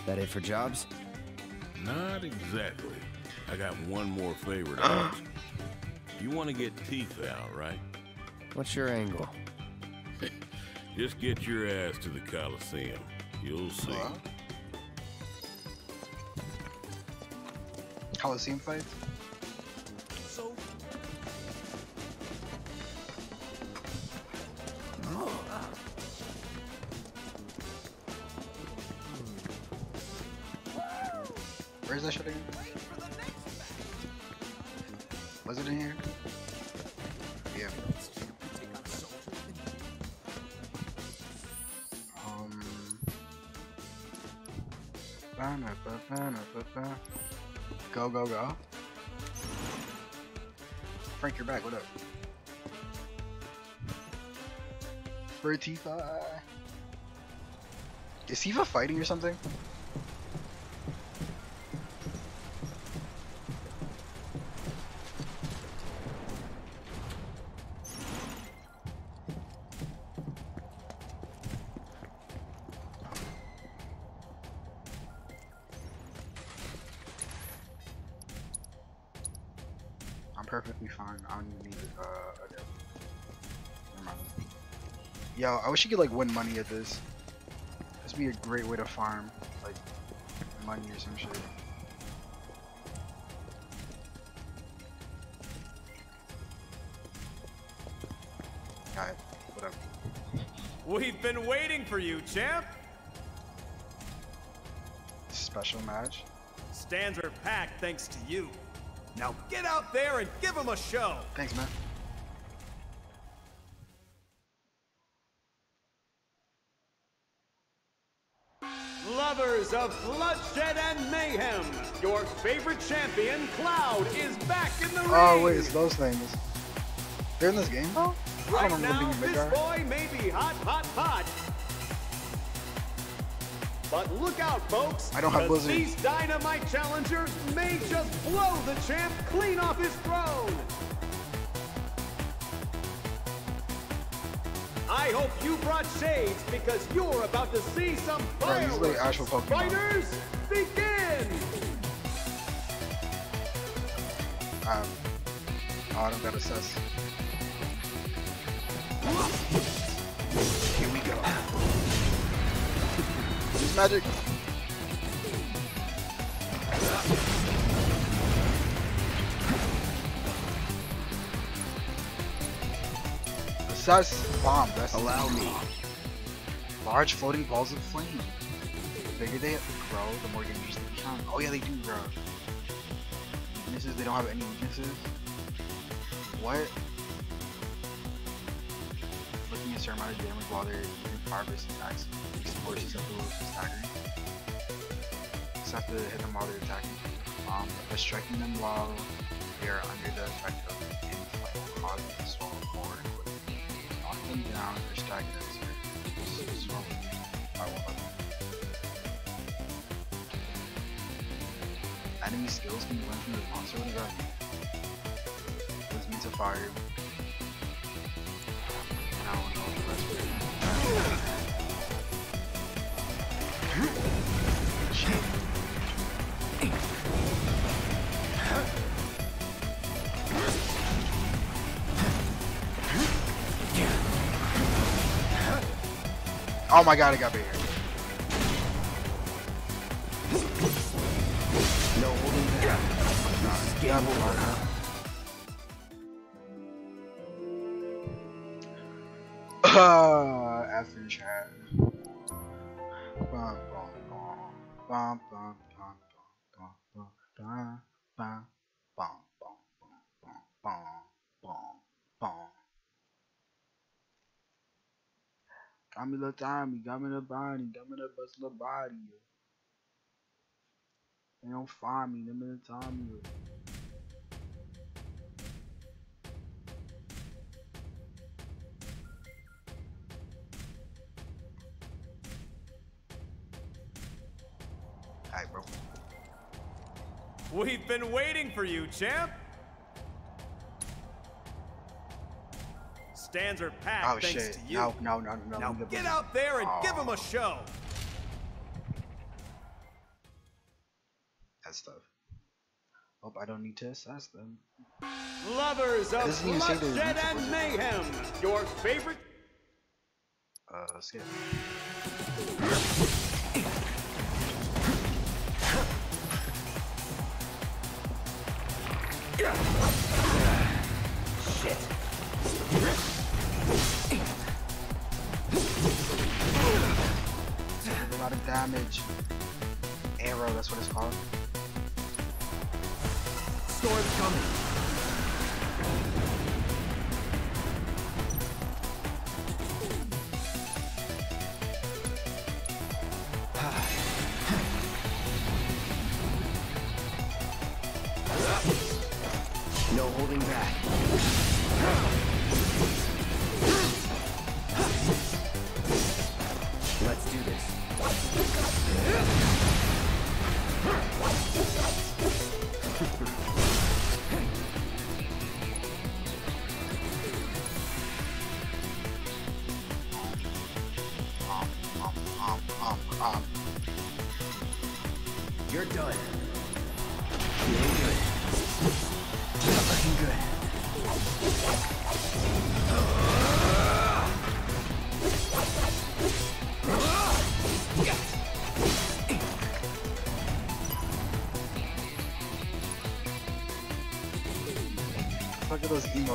That it for jobs? Not exactly. I got one more favor to ask. You want to get teeth out, right? What's your angle? Just get your ass to the Coliseum. You'll see. Coliseum fights? So. Where's that shit again? Was it in here? Go, go, go. Frank, you're back. What up? For Tifa. Is Tifa fighting or something? Perfectly fine. I don't even need uh, a. Never mind. Yo, I wish you could like win money at this. This would be a great way to farm, like money or some shit. Whatever. We've been waiting for you, champ! Special match. Stands are packed thanks to you. Now get out there and give them a show! Thanks, man. Lovers of bloodshed and mayhem, your favorite champion, Cloud, is back in the oh, ring. Oh wait, it's those things. They're in this game? Oh, I Right now, being a big this boy may be hot, hot, hot. But look out, folks. I don't have Blizzard. These dynamite challengers may just blow the champ clean off his throne. I hope you brought shades because you're about to see some fireworks. Fighters, begin! Um, I don't got. Here magic. Assess bomb. That's allow me. Large floating balls of flame. The bigger they grow, the more dangerous they become. Oh yeah, they do grow. Weaknesses, they don't have any weaknesses. What? Looking at certain amount of damage while they're using power-based attacks them more susceptible to staggering. Just have to hit them while they're attacking. Um, by striking them while they are under the effect of an will cause to swell forward quickly. Knock them down or them so. Enemy skills can be learned from the monster when they're This means a fire. Know the rest of it. Oh my god, I got bigger. Uh, after chat. Bum, bum, bum, bum, Got Gamila Tommy, time, got me Bustler Body. got me the best body. They don't find me, them in the time. Hi, bro. We've been waiting for you, champ! Stands are packed Oh thanks shit. to you. No, no, no, no. Now get out there and give Oh, him a show. That's tough. Hope I don't need to assess them. Lovers of Doesn't even say they're bloodshed and mayhem, your favorite Uh, skip. Shit. Lot of damage. Arrow, that's what it's called. Storm's coming.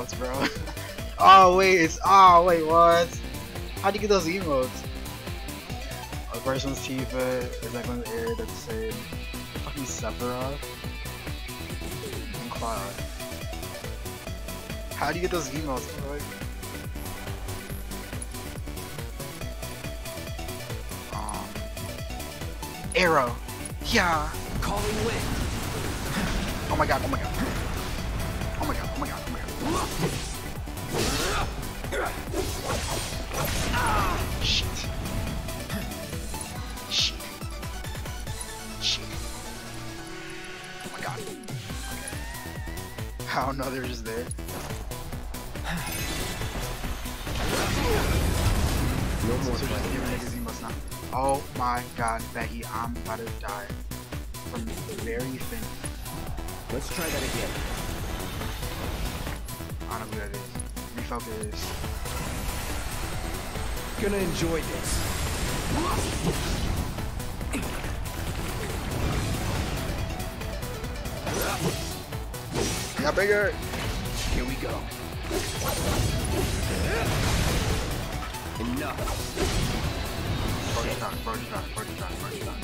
Emotes, bro. oh wait, it's oh wait, what? How do you get those emotes? Oh, first one's Tifa, the second one's Air, that's the same. Fucking Sephiroth. And Cloud. How do you get those emotes, bro? Um, Arrow. Yeah. Calling wind. Oh my god, oh my god. Is. Gonna enjoy this. Got bigger. Here we go. Enough. Birdie shot, birdie shot, birdie shot, birdie shot.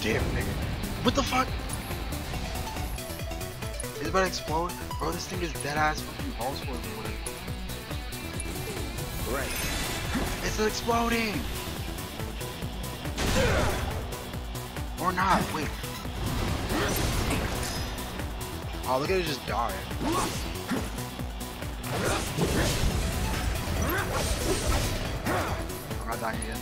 Damn, nigga. What the fuck? Is it about to explode? Bro, this thing is dead ass fucking balls of water. Right. It's exploding! Or not, wait. Oh, look at it just die. I'm not dying again.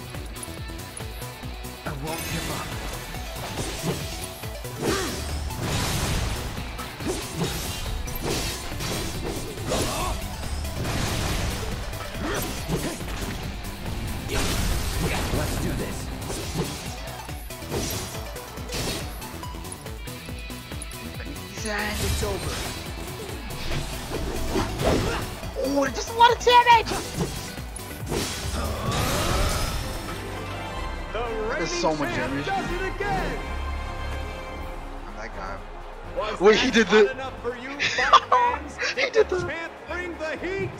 Wait, he did not the- enough for you, fight fans? Did the champ bring the heat?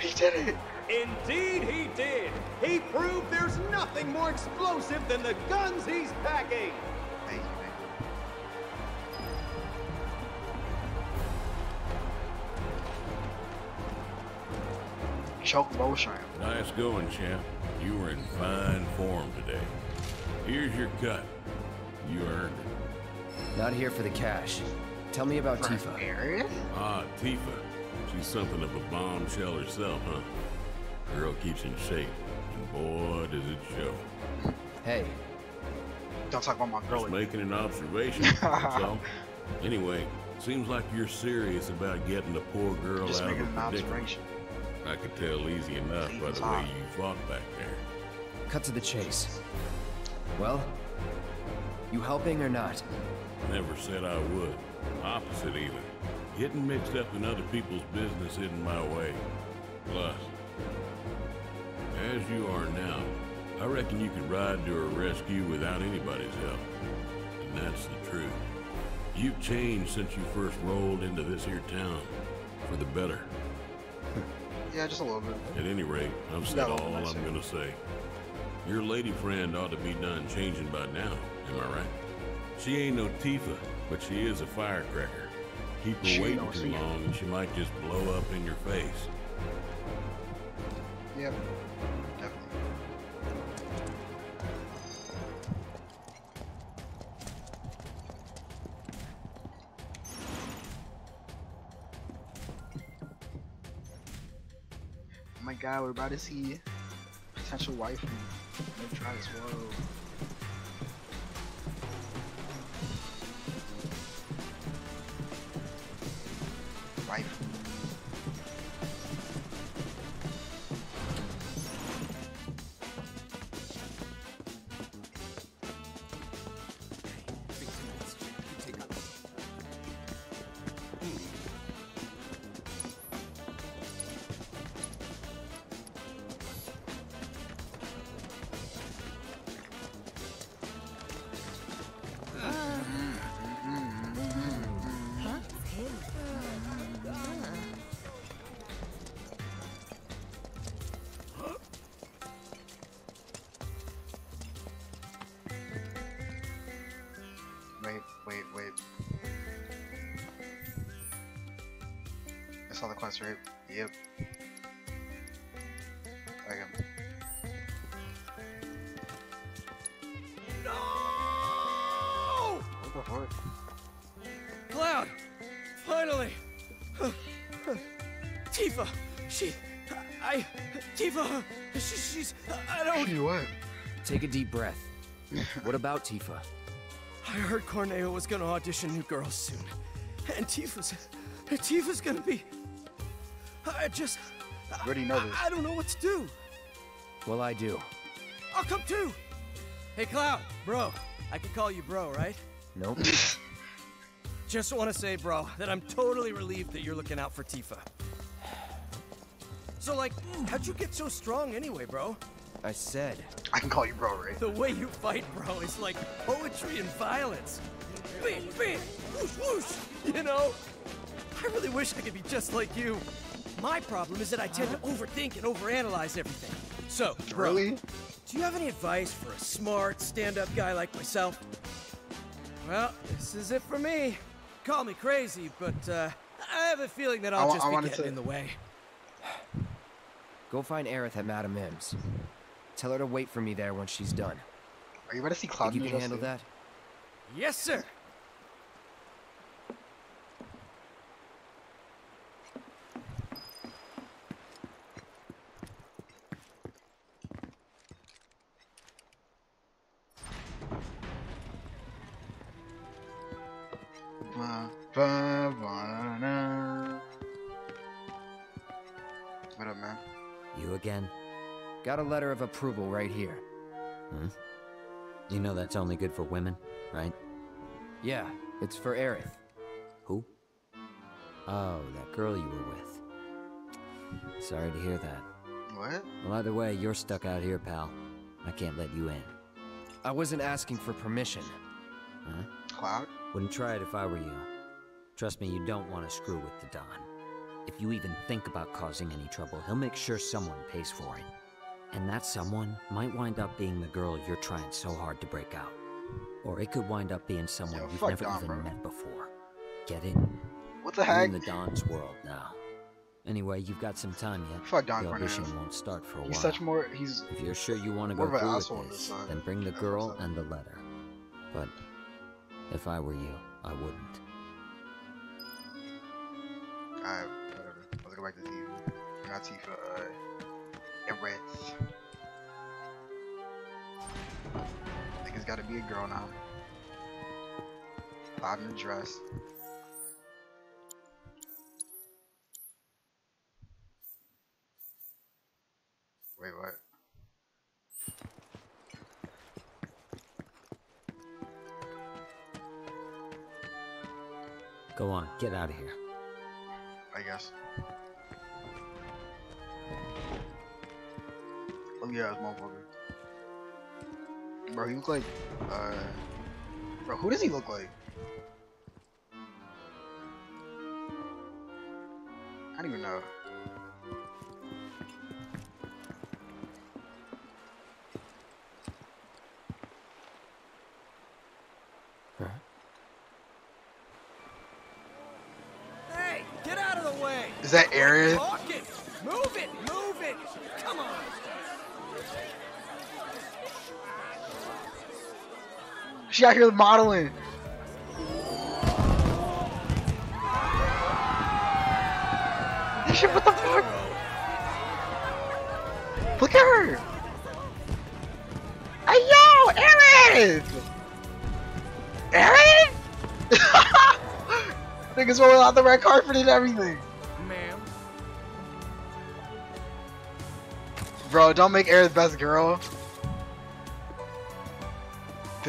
He did it. Indeed he did. He proved there's nothing more explosive than the guns he's packing. Thank you, man. Choke bow. Nice going, champ. You were in fine form today. Here's your cut. You earned it. Not here for the cash. Tell me about Tifa. Ah, Tifa. She's something of a bombshell herself, huh? Girl keeps in shape, and boy, does it show. Hey, Don't talk about my girl. Just making an observation, that's all. Anyway, seems like you're serious about getting the poor girl Just out of making a an predicament. observation. I could tell easy enough by the way you fought back there. cut to the chase. Well, you helping or not? Never said I would. Opposite even. Getting mixed up in other people's business isn't my way. Plus, as you are now, I reckon you could ride to a rescue without anybody's help. And that's the truth. You've changed since you first rolled into this here town. For the better. Yeah, just a little bit. At any rate, I've You said got all I'm gonna say. Your lady friend ought to be done changing by now, am I right? She ain't no Tifa, but she is a firecracker. Keep her She waiting too long and she might just blow up in your face. Yep. Definitely. Oh my god, we're about to see potential wife and try this whoa. Take a deep breath. what about Tifa? I heard Corneo was gonna audition new girls soon. And Tifa's. Tifa's gonna be. I just. You already know this. I, I don't know what to do. Well, I do. I'll come too! Hey, Cloud! Bro, I can call you bro, right? Nope. Just want to say, bro, that I'm totally relieved that you're looking out for Tifa. So, like, how'd you get so strong anyway, bro? I said. I can call you bro, right? The way you fight, bro, is like poetry and violence. Bam, bam, whoosh, whoosh, you know? I really wish I could be just like you. My problem is that I tend to overthink and overanalyze everything. So, bro, Really? do you have any advice for a smart, stand-up guy like myself? Well, this is it for me. Call me crazy, but uh, I have a feeling that I I'll wa- just be getting to- in the way. Go find Aerith at Madame M's. Tell her to wait for me there once she's done. Are you ready to see Cloud Think you can handle too? that? Yes, sir. Got a letter of approval right here. Hmm? You know that's only good for women, right? Yeah, it's for Aerith. Who? Oh, that girl you were with. Sorry to hear that. What? Well, either way, you're stuck out here, pal. I can't let you in. I wasn't asking for permission. Huh? Cloud? Wouldn't try it if I were you. Trust me, you don't want to screw with the Don. If you even think about causing any trouble, he'll make sure someone pays for it. And that someone might wind up being the girl you're trying so hard to break out. Or it could wind up being someone Yo, you've never Don, even bro. met before. Get it? What the You're heck? in the Don's world now. Anyway, you've got some time yet. Fuck Don the audition won't start for a while. He's such more. He's. If you're sure you want to go through with this this, then bring the girl and the letter. But if I were you, I wouldn't. Alright, whatever. Let's go back to Tifa. Not Tifa, uh. Aerith. I think it's gotta be a girl now. A dress. Wait, what? Go on, get out of here. I guess. Oh yeah, it's motherfucker. Bro, he look like, uh, bro, who does he look like? I don't even know. She out here modeling. This shit, what the fuck? Look at her. Hey yo, Aaron! Aaron? Niggas rolling out the red carpet and everything. Ma'am. Bro, don't make Aerith best girl.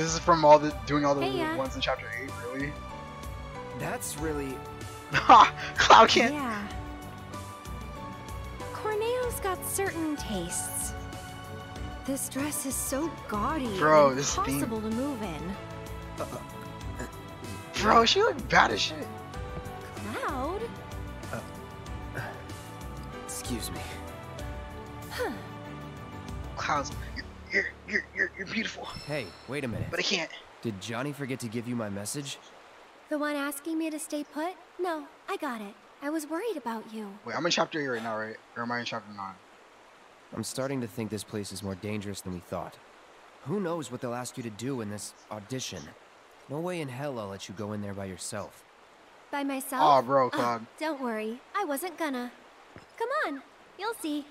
This is from all the doing all the Hey, yeah. ones in chapter eight, really? That's really. Ha! Cloud can't. Yeah. Corneo's got certain tastes. This dress is so gaudy Bro, and this theme- impossible to move in. Bro, she look bad as shit. Cloud? Uh, uh, excuse me. Huh. Clouds, you're you're you're you're beautiful. Hey, wait a minute. But I can't. Did Johnny forget to give you my message? The one asking me to stay put? No, I got it. I was worried about you. Wait, I'm in chapter eight right now, right? Or am I in chapter nine? I'm starting to think this place is more dangerous than we thought. Who knows what they'll ask you to do in this audition? No way in hell I'll let you go in there by yourself. By myself? Aw, bro, Ugh, Cloud. don't worry. I wasn't gonna. Come on. You'll see.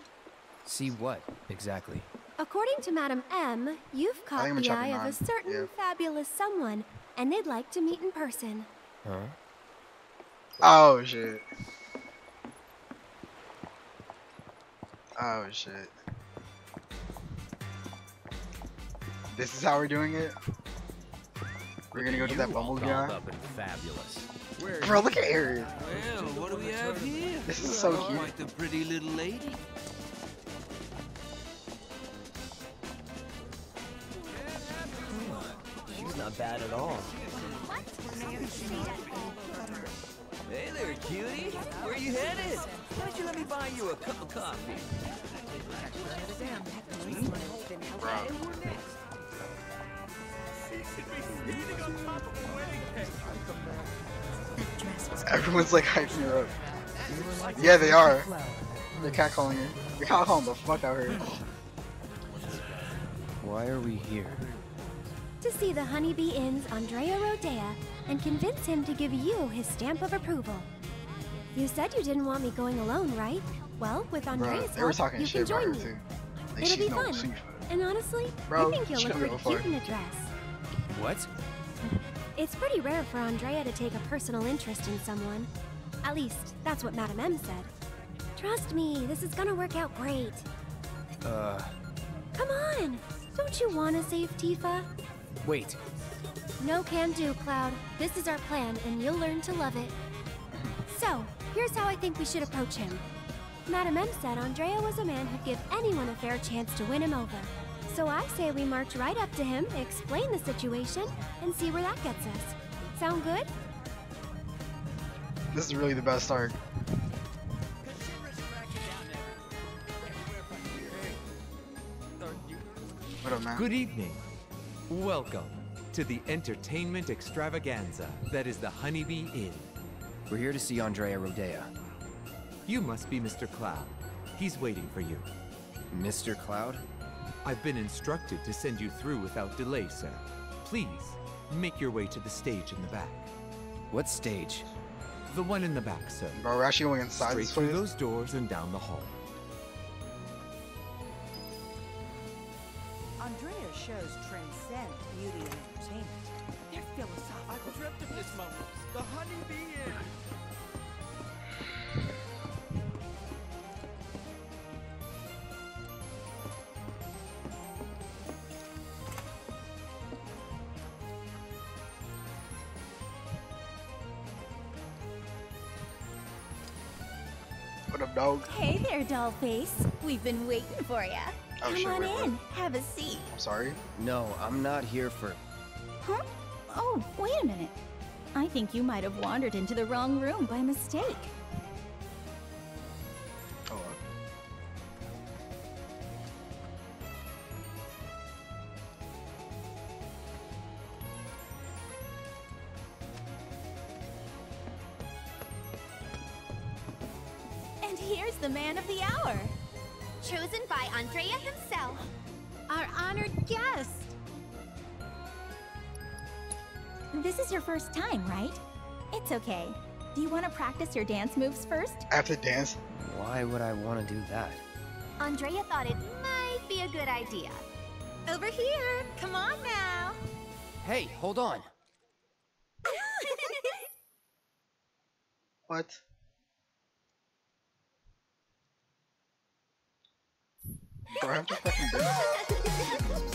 See what, exactly? According to Madam M, you've caught the chopping eye of a certain Yeah. fabulous someone, and they'd like to meet in person. Huh? Oh shit. Oh shit. This is how we're doing it? We're gonna go to that You all bubble dolled guy? up and fabulous. Bro, look at Aaron. Well, what do we have here? This is so cute. Quite the pretty little lady. Not bad at all. Hey there, cutie. Where you headed? Why don't you let me buy you a cup of coffee? Everyone's like hyping her up. Yeah, they are. They're catcalling her. They're catcalling the fuck out of her. Why are we here? To see the Honeybee Inn's Andrea Rhodea and convince him to give you his stamp of approval. You said you didn't want me going alone, right? Well, with Andrea's Bro, help, you can join me. Like It'll be no fun. Sifa. And honestly, Bro, I think you'll look gonna pretty cute in a dress. What? It's pretty rare for Andrea to take a personal interest in someone. At least, that's what Madame M said. Trust me, this is gonna work out great. Uh, Come on! Don't you wanna save Tifa? Wait. No can do, Cloud. This is our plan, and you'll learn to love it. So, here's how I think we should approach him. Madame M said Andrea was a man who'd give anyone a fair chance to win him over. So I say we march right up to him, explain the situation, and see where that gets us. Sound good? This is really the best start. What up, man? Good evening. Welcome to the entertainment extravaganza that is the Honeybee Inn. We're here to see Andrea Rhodea. You must be Mr. Cloud. He's waiting for you. Mr. Cloud? I've been instructed to send you through without delay, sir. Please, make your way to the stage in the back. What stage? The one in the back, sir. Bro, we're actually going inside Straight this through place? those doors and down the hall. There, dollface. We've been waiting for ya. Oh, Come shit, on wait, what? in. Have a seat. I'm sorry. No, I'm not here for. Huh? Oh, wait a minute. I think you might have wandered into the wrong room by mistake. Practice your dance moves first? I have to dance? Why would I want to do that? Andrea thought it might be a good idea. Over here. Come on now. Hey, hold on. What? Do I have to fucking dance?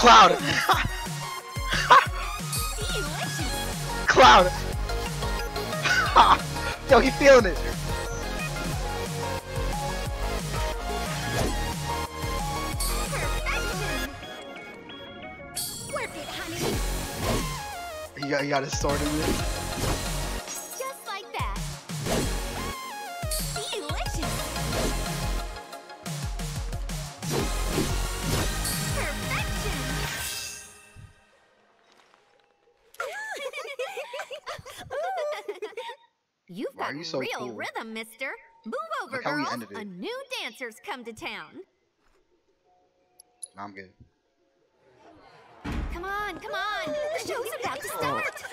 Cloud! Cloud! Yo, he feeling it. Perfection. Work it, honey. He got, he got his sword in there. So real cool? rhythm, mister. Move over, Look how girls. A new dancer's come to town. No, I'm good. Come on, come on. The show's about to start.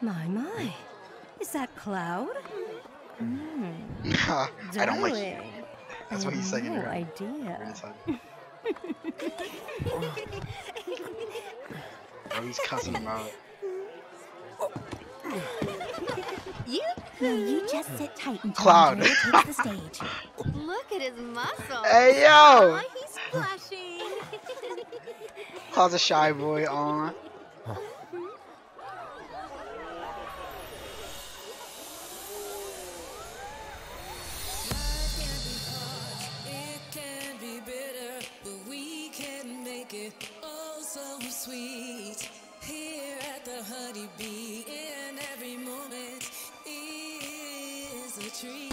My, my. Is that Cloud? Mm. I don't like Darling, That's what he's had saying. No to her. idea. Oh. oh, he's cussing him out. You? No, you just sit tight until Cloud. Takes the stage. Look at his muscles. Hey, yo! Aw, he's blushing. Cloud's a shy boy on. sweet. Here at the honeybee, every moment is a treat.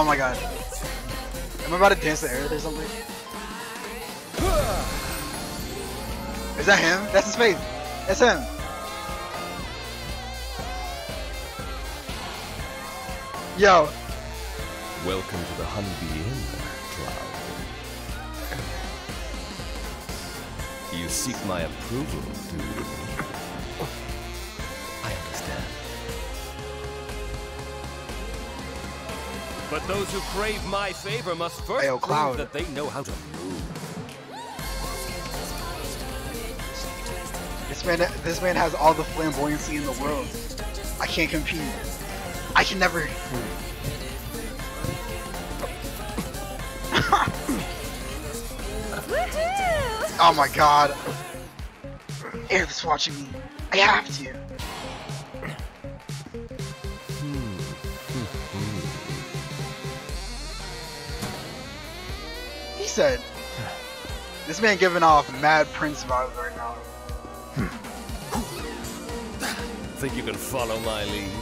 Oh my god. Am I about to dance the air or something? Is that him? That's his face. That's him. Yo. Welcome to the Honeybee Inn, Cloud. You seek my approval, you? But those who crave my favor must first Hey, prove that they know how to move. This man this man has all the flamboyancy in the world. I can't compete. I can never Oh my god. Air's watching me. I have to. Said, this man giving off mad Prince vibes right now. Think you can follow my lead?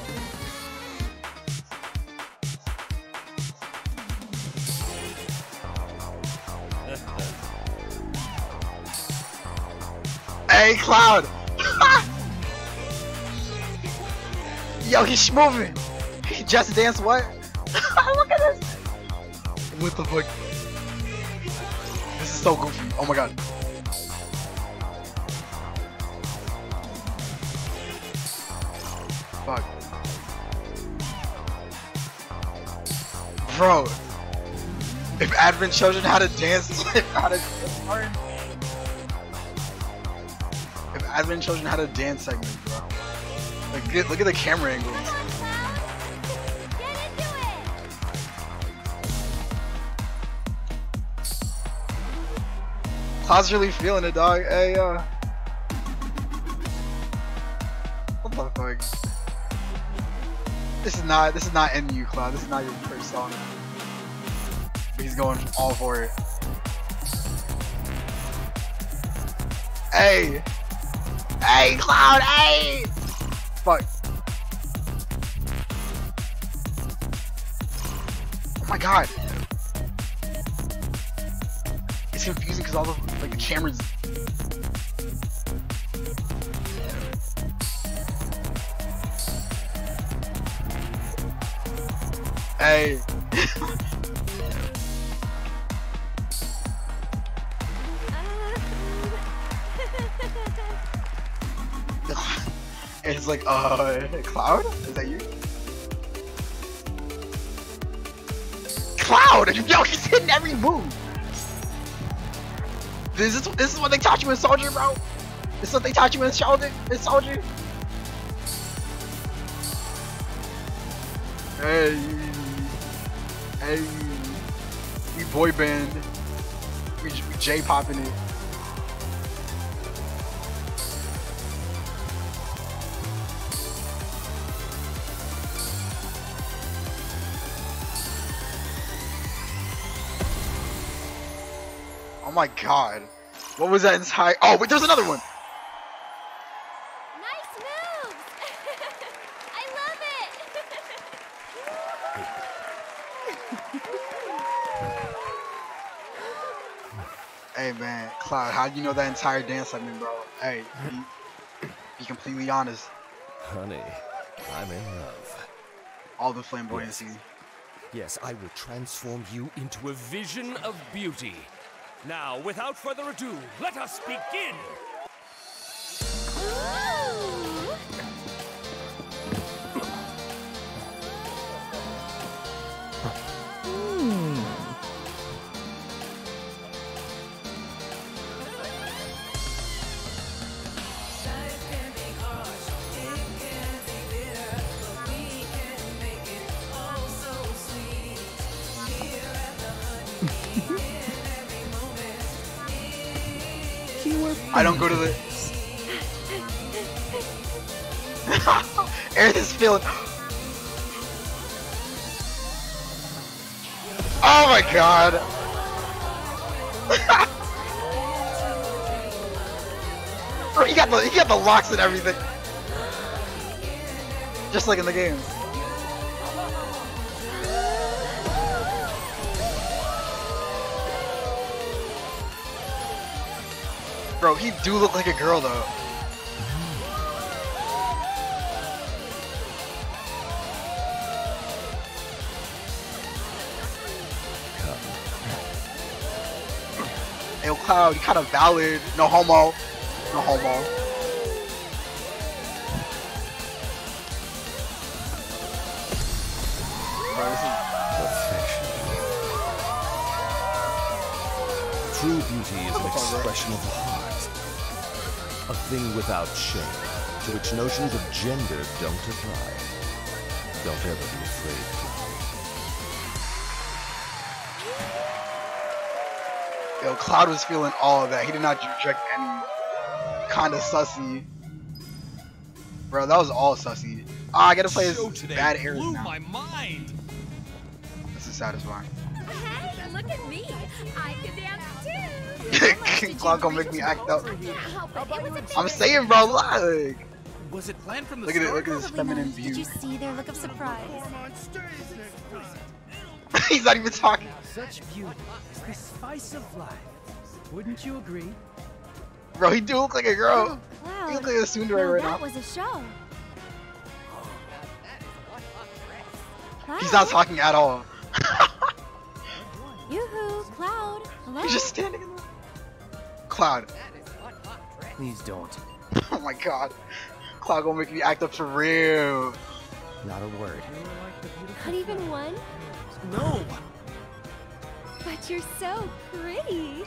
Hey, Cloud! Yo, he's moving. He just danced what? Look at this. What the fuck? So goofy. Oh my god. Fuck. Bro. If Advent Children had a dance, had a dance part, if Advent Children had a dance segment, bro. Like, look at the camera angles. Really feeling it, dog. Hey, uh. What the fuck? This is not. This is not MU, Cloud. This is not your first song. But he's going all for it. Hey! Hey, Cloud! Hey! Fuck. Oh my god. It's confusing because all the cameras. Hey. it's like, uh, Cloud? Is that you? Cloud! Yo, he's hitting every move! This is this is what they taught you in Soldier, bro. This is what they taught you in Soldier. In Soldier. Hey, hey, we boy band. We, we J popping it. My god. What was that entire? Oh wait, there's another one. Nice moves! I love it! Hey man, Cloud, how do you know that entire dance I mean, bro? Hey, be, be completely honest. Honey, I'm in love. All the flamboyancy. Yes, I will transform you into a vision of beauty. Now, without further ado, let us begin! I don't go to the. Aerith is feeling. Oh my god! He got the he got the locks and everything. Just like in the game. He do look like a girl though. Yo, Cloud, you kind of valid. No homo. No homo. A thing without shame, to which notions of gender don't apply. Don't ever be afraid to Yo, Cloud was feeling all of that. He did not reject any kind of sussy. Bro, that was all sussy. Ah, I gotta play Show this today bad airs blew now. my mind! This is satisfying. Hey, look at me. I can dance too. Cloud gonna make me act up. Help it. It was a I'm saying, bro, like, Was it planned from the look at it, look at his feminine it. Did you view. see their look of surprise? He's not even talking. Such beauty is the spice of life. Wouldn't you agree? Bro, he do look like a girl. Cloud. He look like a tsundere now right that now. was a show. He's not talking at all. Yoo-hoo, Cloud. Hello? He's just standing in the Cloud. Please don't. Oh my god. Cloud gonna make me act up for real. Not a word. Not even one? No! But you're so pretty.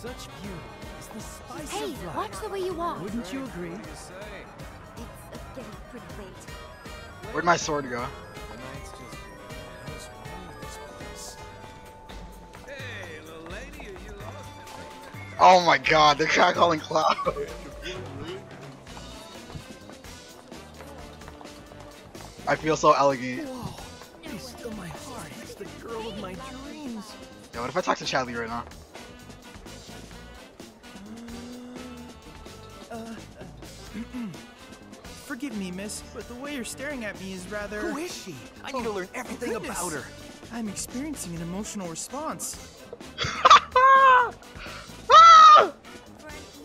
Such beauty is the spice Hey, of life. watch the way you walk. Wouldn't you agree? It's uh, getting pretty late. Where'd my sword go? Oh my god, they're trying calling Cloud. I feel so elegant. Whoa! She's still my heart. It's the girl of my dreams. Yo, what if I talk to Chadley right now? Uh, forgive me, miss, but the way you're staring at me is rather. Who is she? I need to learn everything goodness. about her. I'm experiencing an emotional response.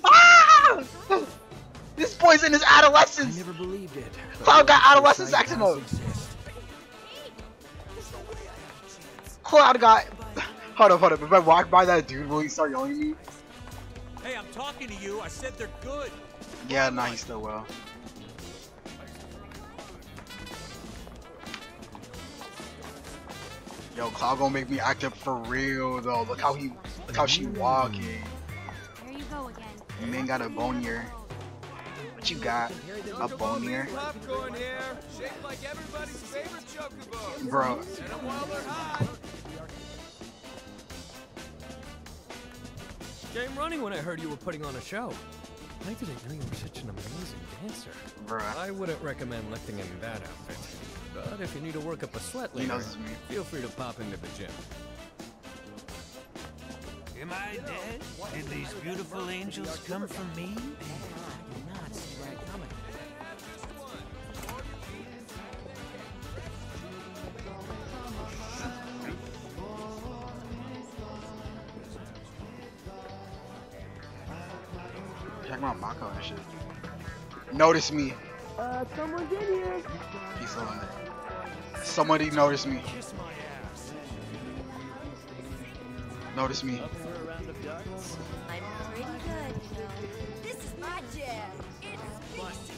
Ah! This boy's in his adolescence. I never believed it. Cloud got adolescence acting mode. Cloud got. Hold up, hold up. If I walk by that dude, will he start yelling at me? Hey, I'm talking to you. I said they're good. Yeah, nah, he still will. Yo, Cloud gonna make me act up for real though. Look how he, look how she walking. There you go again. Man got a bonier. What you got? A bonier? Popcorn here, shaped like everybody's favorite chocobo. Bro. And while they're hot, Came running when I heard you were putting on a show. I didn't know you were such an amazing dancer. Bruh. I wouldn't recommend lifting in that outfit. But if you need to work up a sweat later, knows it's me. feel free to pop into the gym. Am I dead? Did these beautiful angels come from me? Check out Mako and shit. Notice me. Uh, someone's in here. He's still in there. Somebody notice me. Notice me. I'm pretty good. you know. This is my jam. It's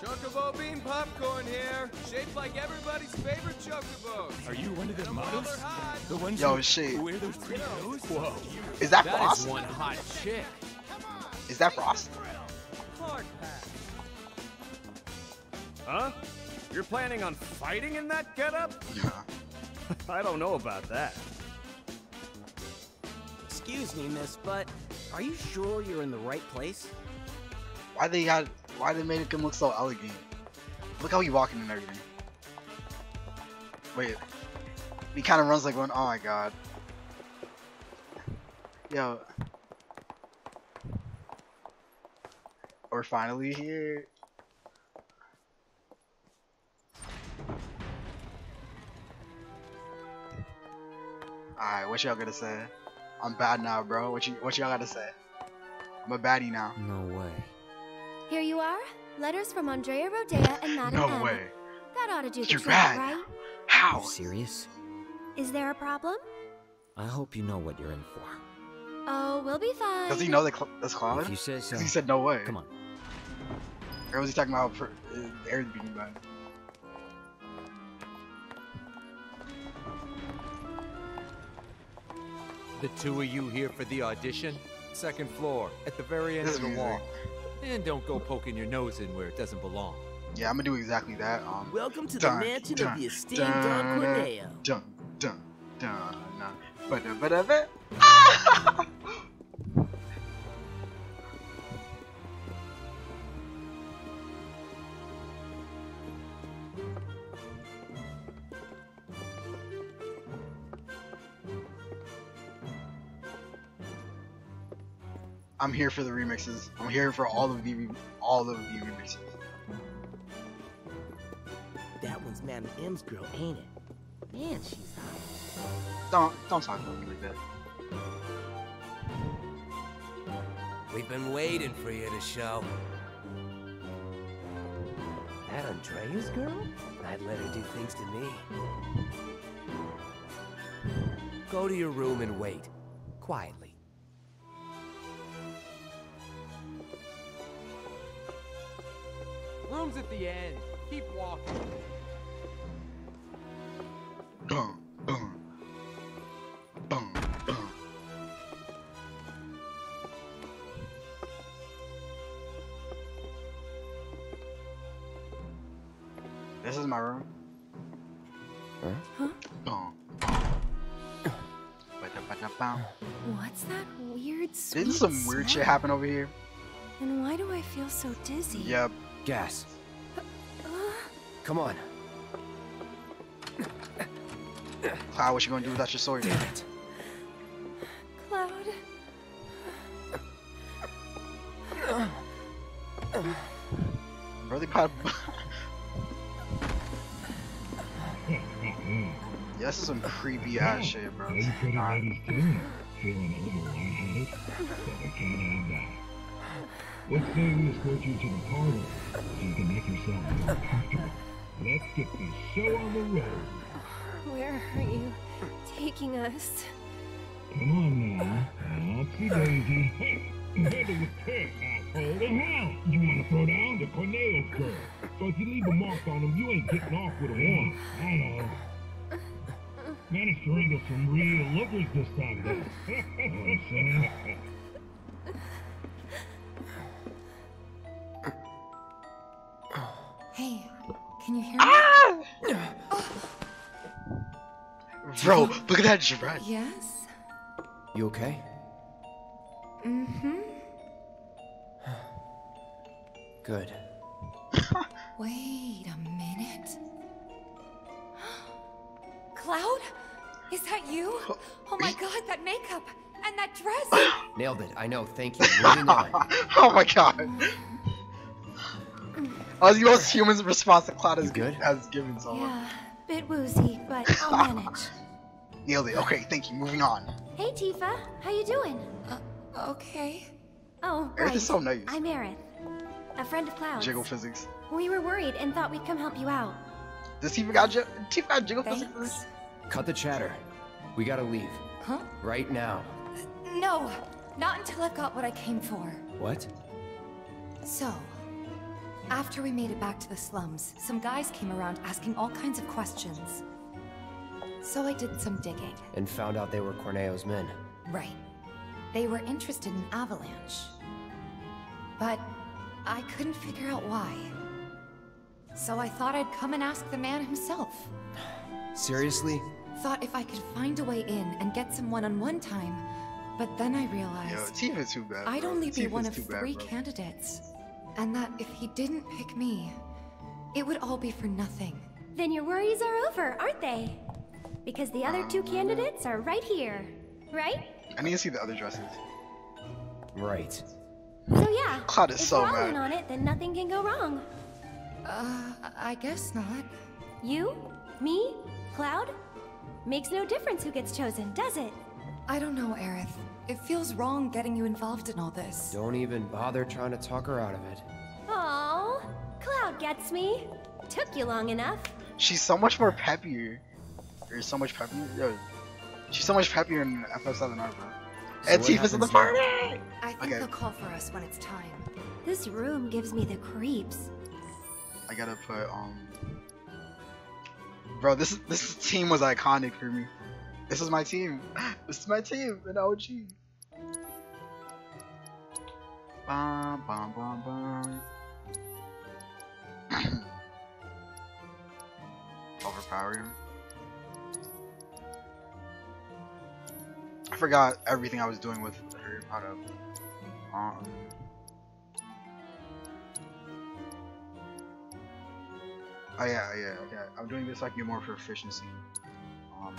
Chocobo bean popcorn here, shaped like everybody's favorite chocobos. Are you one of the models? The ones Yo, who, shit. who wear those three clothes? Whoa. Is that That Frost? is one hot chick. Is that Frost? Huh? You're planning on fighting in that getup? Yeah. I don't know about that. Excuse me, miss, but are you sure you're in the right place? Why they got? Why they made him look so elegant? Look how he walking and everything. Wait, he kind of runs like one. Oh my god. Yo. We're finally here. Alright, what y'all gonna say? I'm bad now, bro. What you what y'all gotta say? I'm a baddie now. No way. Here you are. Letters from Andrea Rhodea and Madame No M. way. That ought to do the You're trick, bad. right? How? Are You serious? Is there a problem? I hope you know what you're in for. Oh, we'll be fine. Does he know that Cl- that's Cloud? If you say so. 'Cause he said no way. Come on. Or was he talking about for, uh, air The two of you here for the audition? Second floor, at the very end This of the music. wall. And don't go poking your nose in where it doesn't belong. Yeah, I'm gonna do exactly that. Um, Welcome to the mansion dun, of the esteemed dun, Don Corneo. Dun, dun, dun, dun. Ba-da, ba-da, ba. I'm here for the remixes. I'm here for all of the all of the remixes. That one's Madam M's girl, ain't it? Man, she's hot. Don't don't talk about me like that. We've been waiting for you to show. That Andrea's girl? I'd let her do things to me. Go to your room and wait. Quietly. Room's at the end. Keep walking. Boom, boom, boom, boom. This is my room. Huh? Boom. What's that weird sweet Didn't some weird shit smell? happen over here? And why do I feel so dizzy? Yep. Gas. Come on. Cloud, what you gonna do without your sword? Damn it. Cloud. Bro, they probably... yeah, this is some creepy ass shit, bro. Hey, pretty ladies doing? Feeling a little lightheaded? Well, we can't have that. Let's say we escort you to the parlor so you can make yourself more comfortable. Let's get this show on the road. Where are you taking us? Come on now. Oopsie daisy. Hey, handle asshole. The hell? You want to throw down the Corneo's girl. So if you leave a mark on him, you ain't getting off with a one. I know. Managed to wrangle some real lookers this time, though. know what I'm saying? Can you hear me? Ah! Bro, look at that dread. Yes? You okay? Mm-hmm. Good. Wait a minute. Cloud? Is that you? Oh my god, that makeup and that dress. Nailed it. I know. Thank you. Moving on. oh my god. I was the most human response that Cloud has, good? has given someone. Yeah, bit woozy, but I'll manage. Nailed it. Okay, thank you. Moving on. Hey Tifa, how you doing? Uh, okay. Oh, Aerith right. is so nice. I'm Aerith, a friend of Cloud's. Jiggle physics. We were worried and thought we'd come help you out. Does Tifa got, j- Tifa got jiggle physics? for? Cut the chatter. We gotta leave. Huh? Right now. No, not until I've got what I came for. What? So, after we made it back to the slums, some guys came around asking all kinds of questions. So I did some digging. And found out they were Corneo's men. Right. They were interested in Avalanche. But I couldn't figure out why. So I thought I'd come and ask the man himself. Seriously? Thought if I could find a way in and get some one-on-one time, but then I Yo, realized Tifa's too bad. I'd bro. only be one of too bad, three bro. candidates. And that if he didn't pick me, it would all be for nothing. Then your worries are over, aren't they? Because the other two candidates are right here, right? I need to see the other dresses. Right. So yeah, Cloud is if so we're all mad. in on it, then nothing can go wrong. Uh, I guess not. You, me, Cloud? Makes no difference who gets chosen, does it? I don't know, Aerith. It feels wrong getting you involved in all this. Don't even bother trying to talk her out of it. Oh, Cloud gets me. Took you long enough. She's so much more peppier. Or so much peppier. Yo, she's so much peppier in FF7 bro. and what Tifa's in the party! now? I think Okay. they'll call for us when it's time. This room gives me the creeps. I gotta put um. Bro, this this team was iconic for me. This is my team. This is my team in OG. Bum, bum, bum, bum. Overpower him. I forgot everything I was doing with her. Up. Um. Oh yeah, yeah, okay. I'm doing this like more for efficiency. Um,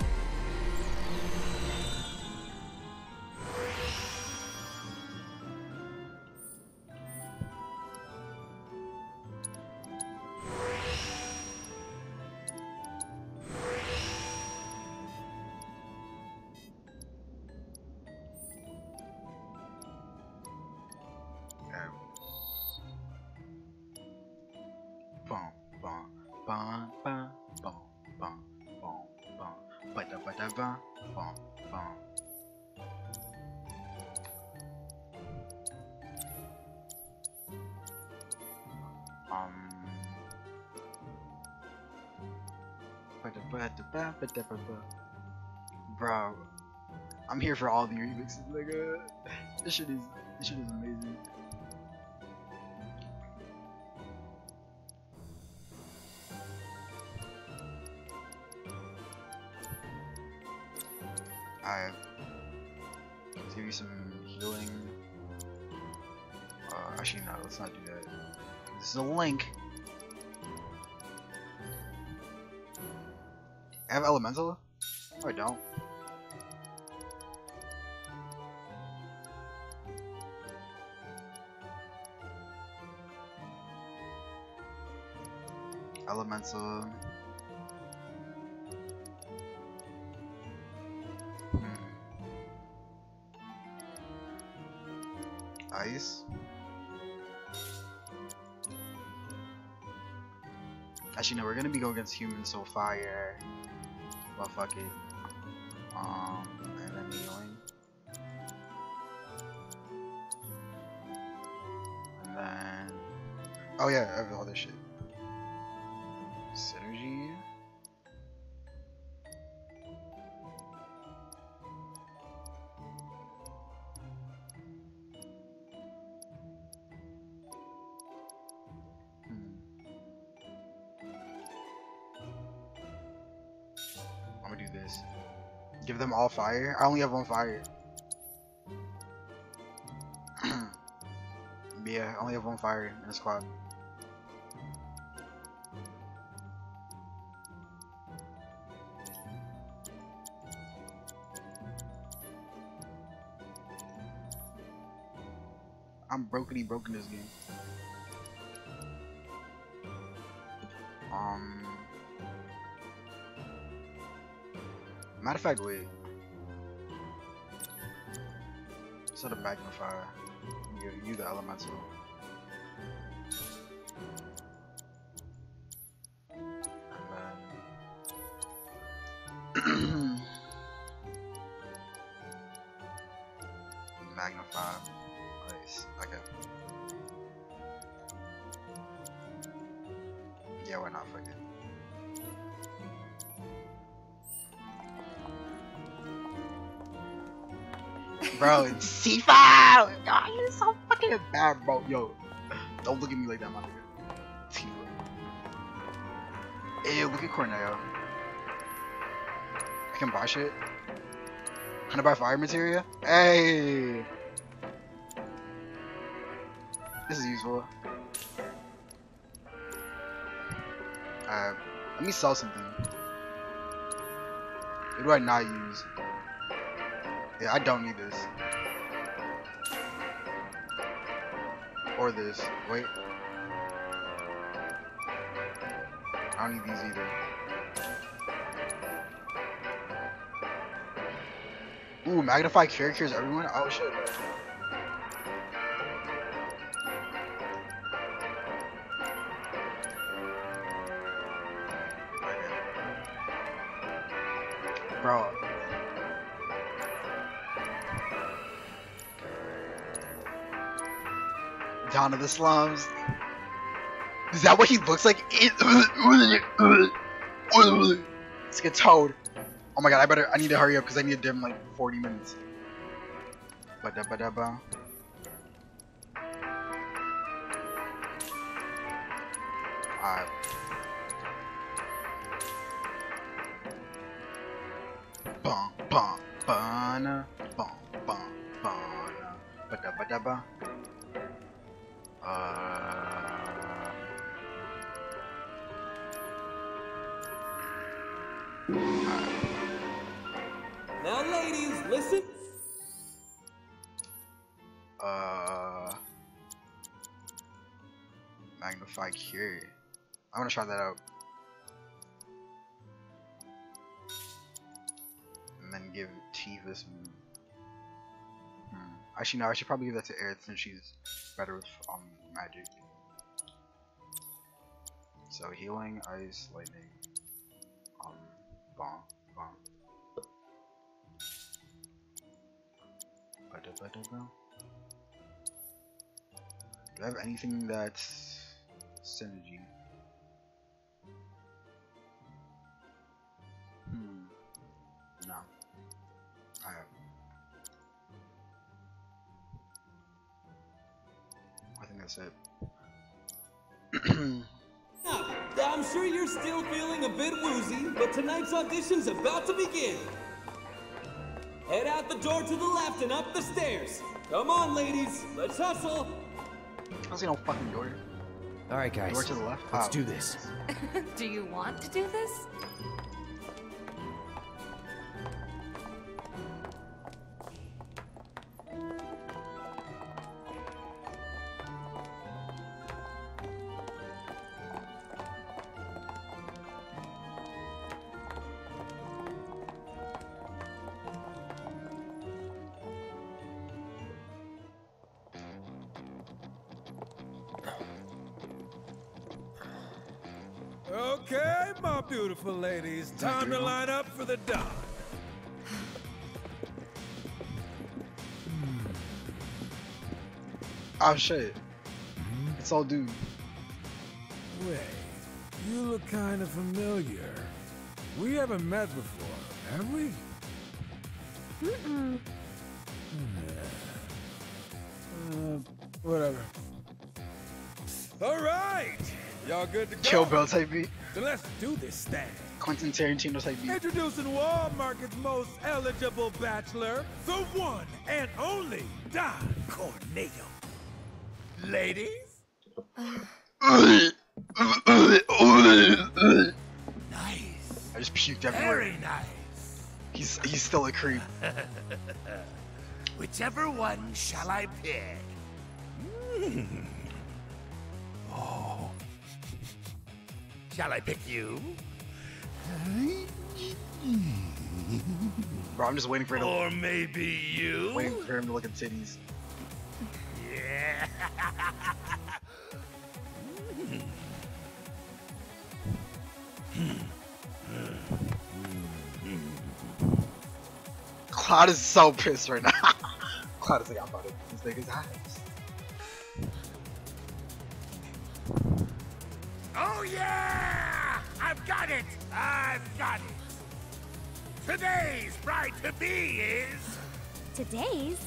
Bro, I'm here for all the remixes, nigga. This shit is, this shit is amazing. Alright. Let's give you some healing. Uh, actually, no, let's not do that. This is a link. Have elemental? Oh, I don't. Elemental. Hmm. Ice. Actually, no, we're gonna be going against humans, so fire. It. Um, healing. And then. Oh, yeah, I have all this shit. all fire? I only have one fire. yeah, I only have one fire in the squad. I'm brokeny broken this game. Um. Matter of fact, wait. Instead of magnifier. you you the elemental. C5! God, you're so fucking bad, bro. Yo, don't look at me like that, my nigga. Tifa. Ew, look at Corneo. I can buy shit. Can I buy fire materia? Hey! This is useful. Uh, let me sell something. What do I not use? Yeah, I don't need this. Or this. Wait. I don't need these either. Ooh, magnify characters, everyone? Oh shit. Down to the slums. Is that what he looks like? Let's get towed. Oh my god, I better, I need to hurry up because I need to dim like 40 minutes. Ba da ba try that out. And then give some. Hmm. Actually, no. I should probably give that to Aerith since she's better with um magic. So healing, ice, lightning, um, bomb, bomb. Do I have anything that's synergy? I think that's it. I'm sure you're still feeling a bit woozy, but tonight's audition's about to begin. Head out the door to the left and up the stairs. Come on, ladies, let's hustle. I don't see no fucking door. All right, guys. Door to the left. Let's Oh. do this. do you want to do this? Oh shit. It's all dude. Wait, you look kind of familiar. We haven't met before, have we? Mm-mm. Uh, whatever. All right, y'all good to go? Kill Bill type beat. Then let's do this thing. Quentin Tarantino type beat. Introducing Wall Market's most eligible bachelor, the one and only Don Corneo. Ladies? Nice. I just puked everywhere. Very nice. He's he's still a creep. Whichever one shall I pick? Hmm. Oh. Shall I pick you? Bro, I'm just waiting for him. Or maybe you? Waiting for him to look at titties. Yeah. Cloud is so pissed right now. Cloud is like, I'm about to beat this nigga's ass. Oh yeah! I've got it! I've got it! Today's bride to be is Today's?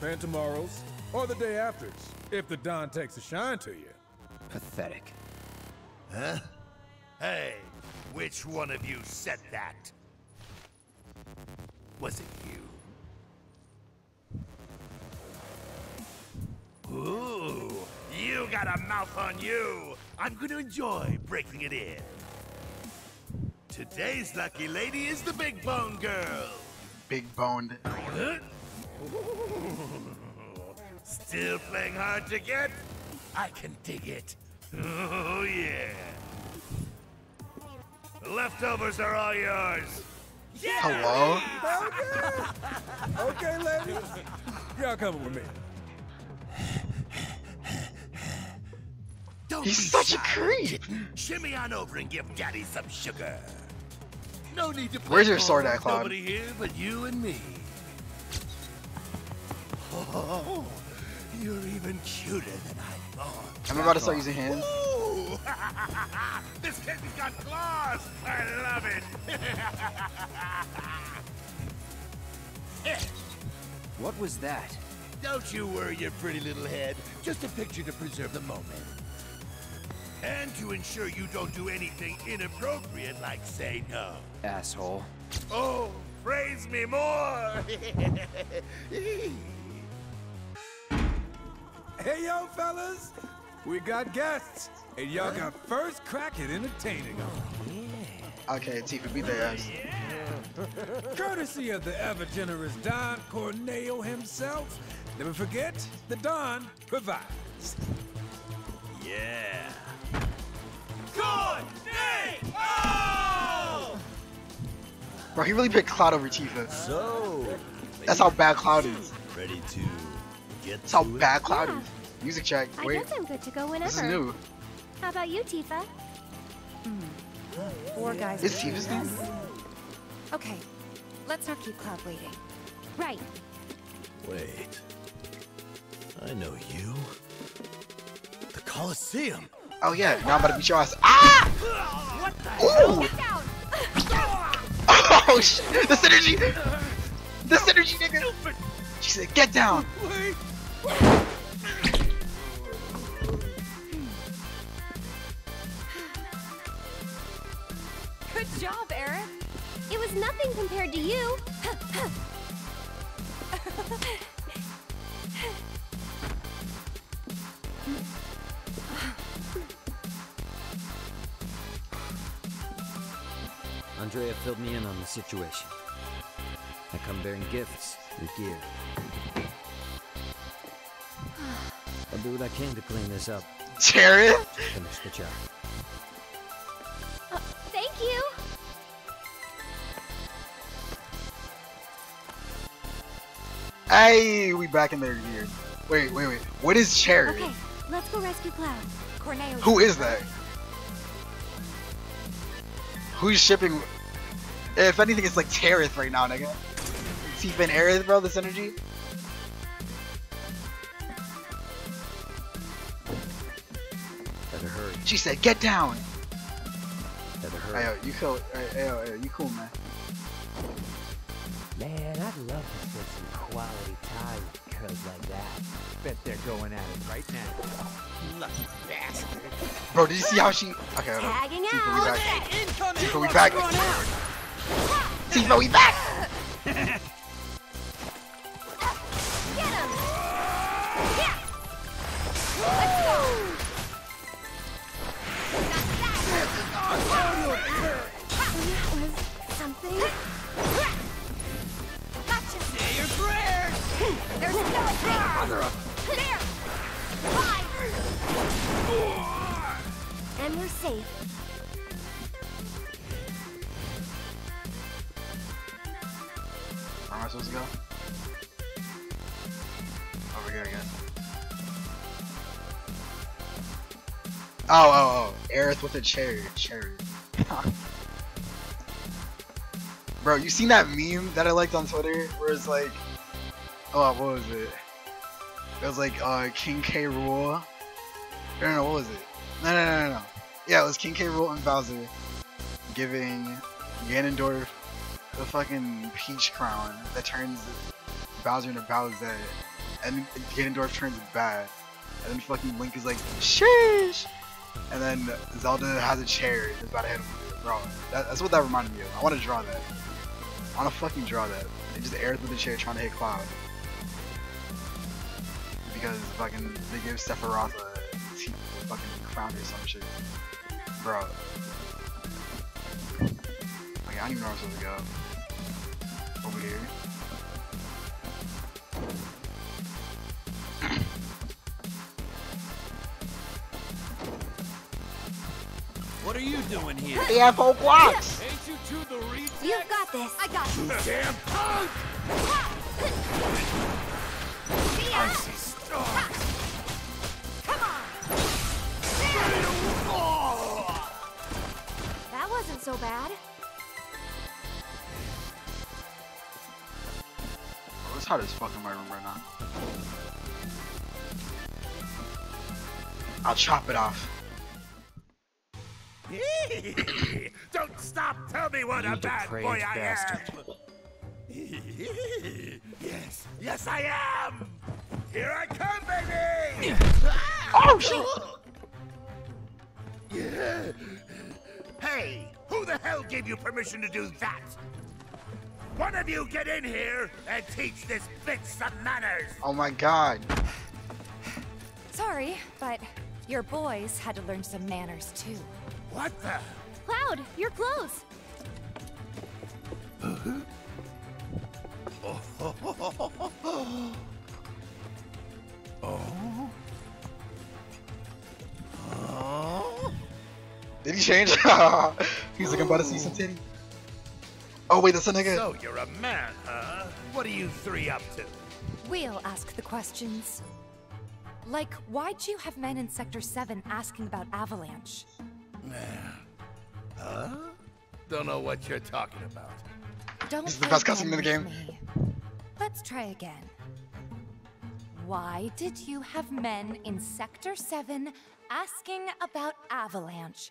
And tomorrow's, or the day after's, if the Don takes a shine to you. Pathetic. Huh? Hey, which one of you said that? Was it you? Ooh, you got a mouth on you. I'm going to enjoy breaking it in. Today's lucky lady is the Big Bone Girl. Big boned. Huh? Still playing hard to get? I can dig it. Oh, yeah. The leftovers are all yours. Yeah! Hello? okay, okay ladies. Y'all coming with me. Don't He's be such a shy, creep. kitten. Shimmy on over and give Daddy some sugar. No need to play Where's your sword with at, Cloud? Nobody here but you and me. Oh, you're even cuter than I thought. I'm about to start using hands. This kitten's got claws. I love it. What was that? Don't you worry your pretty little head. Just a picture to preserve the moment. And to ensure you don't do anything inappropriate like say no. Asshole. Oh, praise me more! Hey, yo, fellas. We got guests, and y'all got first crack at entertaining them. Okay, Tifa, beat their ass. Courtesy of the ever generous Don Corneo himself. Never forget, the Don provides. Yeah. Good Bro, he really picked Cloud over Tifa. So, That's how bad Cloud is. ready to get That's how bad Cloud is. Music check. I Wait, guess I'm good to go whenever. this is new. How about you, Tifa? Four guys. Is Tifa's new? Okay, let's not keep Cloud waiting. Right. Wait. I know you. The Colosseum. Oh yeah, now I'm about to beat your ass. Ah! What the Ooh! Oh shit! The synergy! The synergy, nigga! She said, get down! Good job, Aerith. It was nothing compared to you. Andrea filled me in on the situation. I come bearing gifts and gear. I'll do what I can to clean this up. Jared? Finish the job. Uh, thank you. Hey, we back in there here. Wait, wait, wait. What is Cherry? Okay, let's go rescue Cloud. Corneo. Who is that? Who's shipping? If anything, it's like Terith right now, nigga. Tifa and Aerith, bro, this energy. She said, get down! Better hurry. Hey, yo, you cool. Hey, yo, hey, you cool, man. Man, I'd love to spend some quality time with girls like that. Bet they're going at it right now. Lucky bastard. Bro, did you see how she... Okay, hold on. Tagging Tifa, we out. back. Incoming. Tifa, we back. Tifa, we back! Get him. Yeah. Let's go. There's no there. There. Bye. And we're safe. Where am I supposed to go? Over here again. Oh, oh, oh. Aerith with a cherry. Cherry. Bro, you seen that meme that I liked on Twitter? Where it's like, oh, what was it? It was like, uh, King K. Rool. No, no, no, what was it? No, no, no, no, no. Yeah, it was King K. Rool and Bowser giving Ganondorf the fucking peach crown that turns Bowser into Bowser, and Ganondorf turns bad, and then fucking Link is like, sheesh, and then Zelda has a chair and is about to hit him with it. Bro, that, that's what that reminded me of. I want to draw that. I want to fucking draw that. And just Aerith with the chair trying to hit Cloud. Because fucking they give Sephiroth a t- fucking crown or some shit. Bro. Like, I don't even know where I'm supposed to go. Over here. What are you doing here? They have whole blocks. Ain't you two the reeds? You've got this. I got You this. damn punk! Icy storm! That wasn't so bad. Oh, it's hot as fuck in my room right now. I'll chop it off. Don't stop! Tell me what You a bad depraved boy I bastard. am! yes, yes I am! Here I come, baby! oh shit! Hey, who the hell gave you permission to do that? One of you get in here and teach this bitch some manners! Oh my god. Sorry, but your boys had to learn some manners too. What the? Cloud, you're close. Oh, Did he change? He's like, I'm about to see some titty. Oh wait, that's a nigga. So you're a man, huh? What are you three up to? We'll ask the questions. Like, why'd you have men in Sector 7 asking about Avalanche? Huh? Don't know what you're talking about. Don't This is the best cutscene in the game. me. Let's try again. Why did you have men in Sector 7 asking about Avalanche?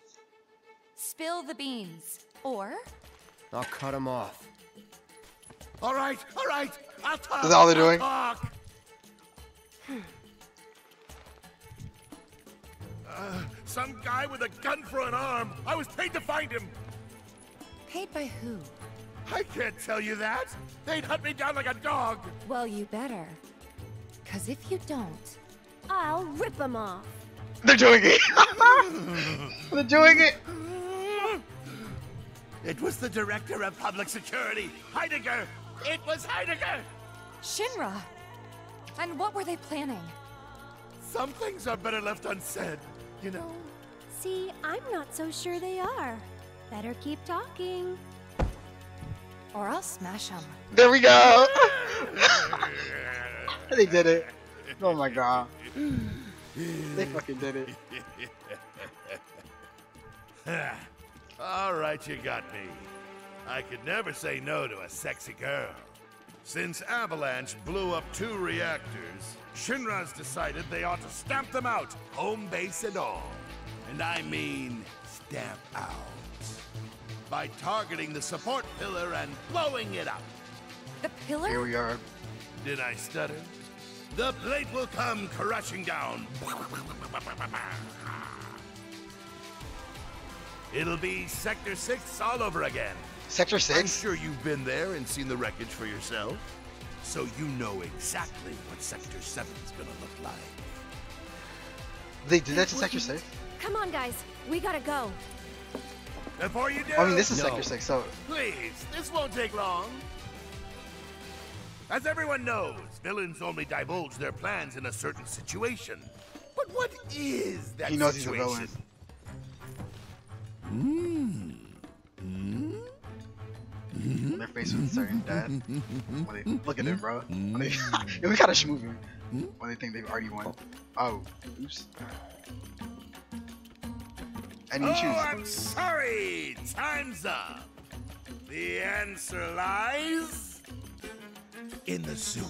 Spill the beans. Or I'll cut him off. All right, all right, I'll talk. Is that all they're doing? Talk. Uh, some guy with a gun for an arm. I was paid to find him. paid by who? I can't tell you that. They'd hunt me down like a dog. Well, you better. Cause if you don't, I'll rip them off. They're doing it. They're doing it. It was the director of public security, Heidegger. It was Heidegger. Shinra! And what were they planning? Some things are better left unsaid, you know. See, I'm not so sure they are. Better keep talking. Or I'll smash them. There we go. they did it. Oh my god. They fucking did it. All right, you got me. I could never say no to a sexy girl. Since Avalanche blew up two reactors, Shinra's decided they ought to stamp them out, home base and all. And I mean stamp out. By targeting the support pillar and blowing it up. The pillar? Here we are. Did I stutter? The plate will come crashing down. It'll be Sector 6 all over again. Sector 6? I'm sure you've been there and seen the wreckage for yourself. So you know exactly what Sector 7's gonna look like. They did that to Sector 6? Come on, guys. We gotta go. Before you do, I mean, this is No. Sector 6, so. please, this won't take long. As everyone knows, villains only divulge their plans in a certain situation. But what is that He knows he's a villain. Hmm. Hmm? When they're faced with certain death. When they, look at them, bro. When they, yeah, we gotta move him. When they think they've already won. Oh, oops. And you oh, choose. I'm sorry. Time's up. The answer lies in the sewers.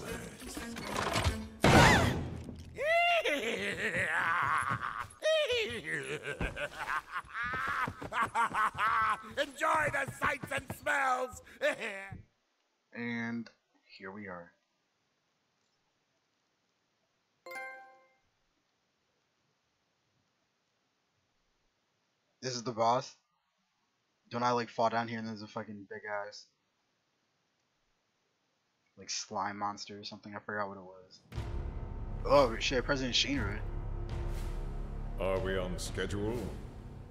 Enjoy the sights and smells. And here we are. This is the boss. Don't I like fall down here and there's a fucking big ass like slime monster or something? I forgot what it was. Oh shit, President Shinra. Are we on schedule?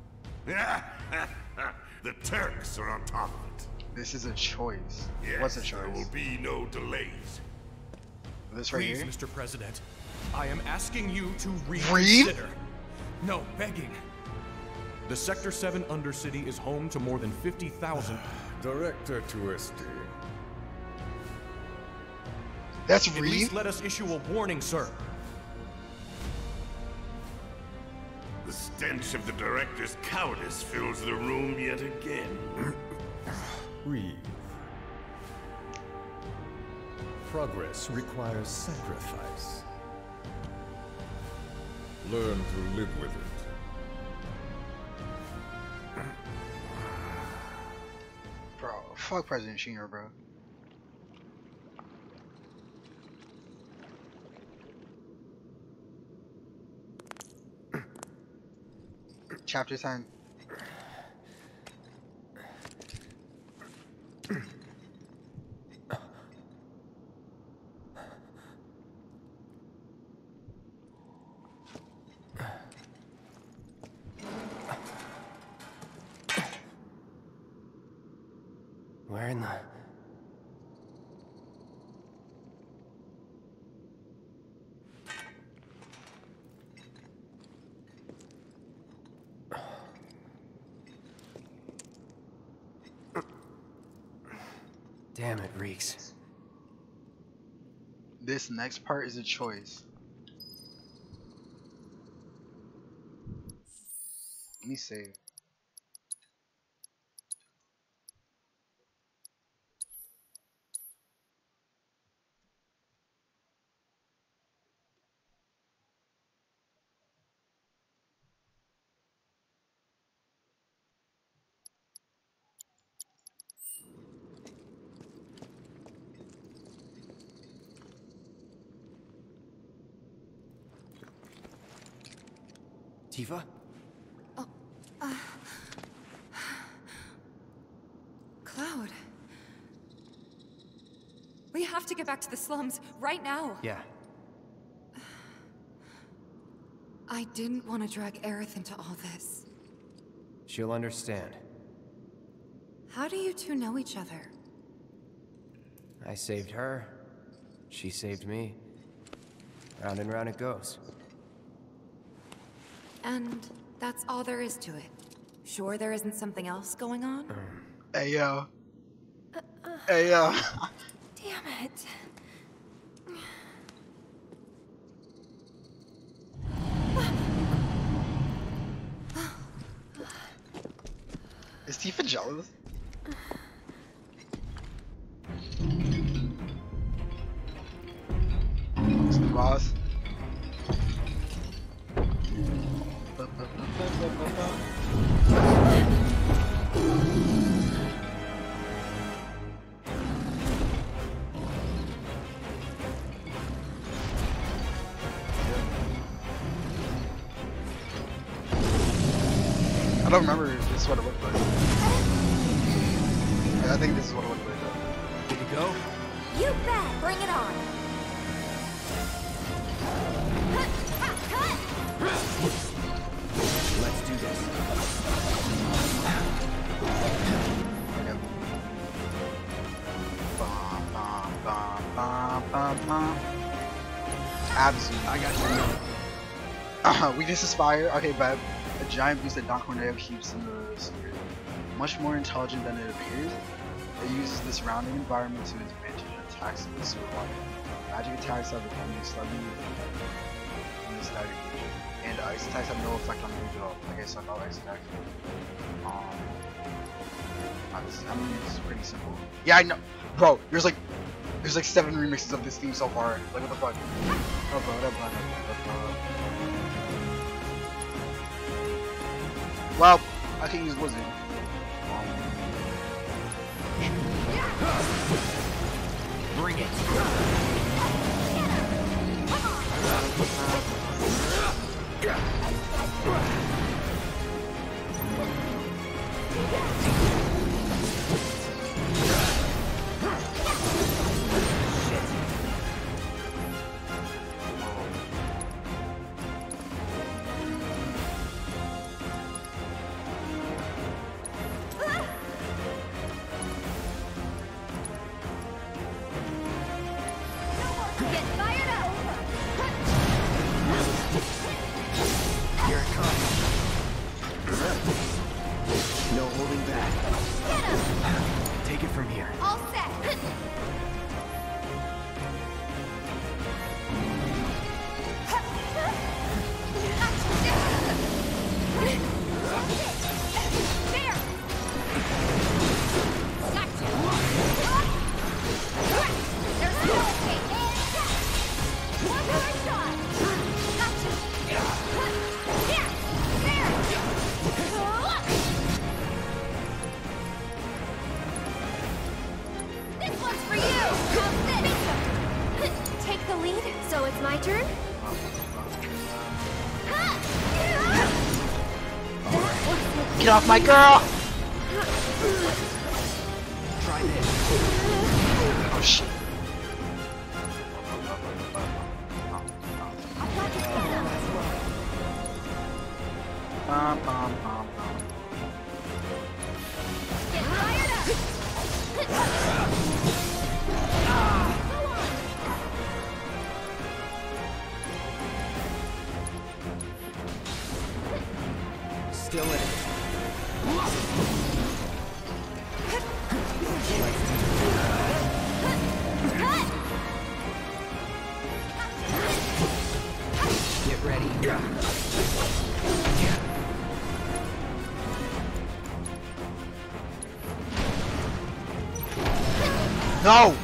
the Turks are on top of it. This is a choice. Yes, What's a choice? there will be no delays. This right Please, here? Mr. President, I am asking you to Read? reconsider. No, begging. The Sector 7 Undercity is home to more than 50,000. Director Tuesti. That's At least let us issue a warning, sir. The stench of the director's cowardice fills the room yet again. Breathe. Progress requires sacrifice. Learn to live with it. Bro, fuck President Shinra, bro. Chapter 10. Where in the... Damn, it reeks. This next part is a choice. Let me save. Tifa? Cloud. We have to get back to the slums right now. Yeah. I didn't want to drag Aerith into all this. She'll understand. How do you two know each other? I saved her. She saved me. Round and round it goes. And that's all there is to it. Sure there isn't something else going on? Um. Hey yo. Uh, uh. Hey yo. Damn it. Weakness is fire. Okay, but a giant beast that Don Corneo keeps in the secret. Much more intelligent than it appears, it uses the surrounding environment to its advantage and attacks with sewer water. Magic attacks have become slightly in this staggered and ice attacks have no effect on the at all. Like I no ice attacks. Um, I mean, it's pretty simple. Yeah, I know, bro. There's like, there's like seven remixes of this theme so far. Like what the fuck? Well, I can use wizard. Bring it. Off my girl! No!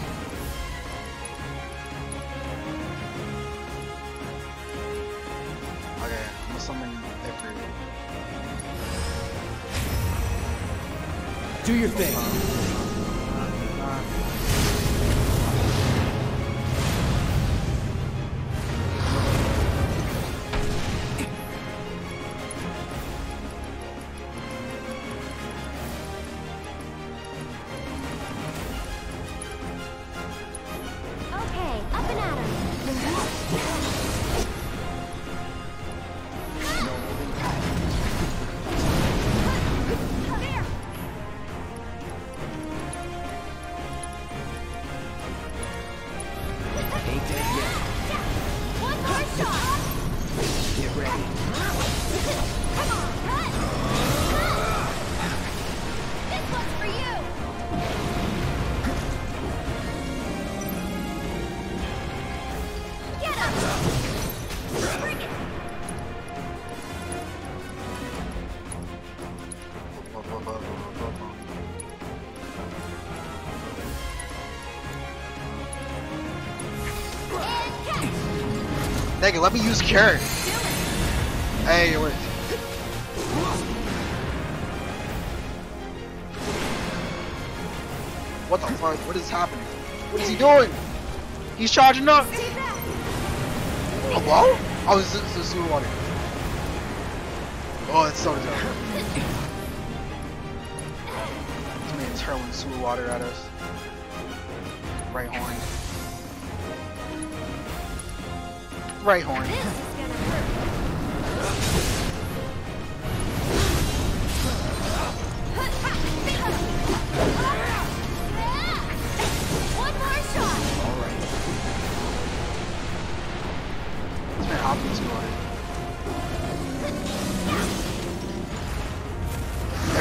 Nigga, let me use cure. Hey, it worked. What the fuck? What is happening? What is he doing? He's charging up. Oh, is, this is sewer water. Oh, it's so dope. This man's hurling sewer water at us.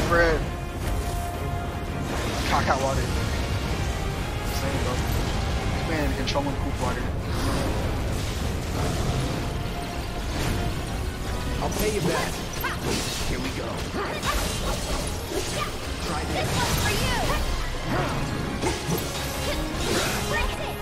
Fred. Cock out water. Same, bro. This man controlling poop water. I'll pay you back. Here we go. Try this. This one's for You're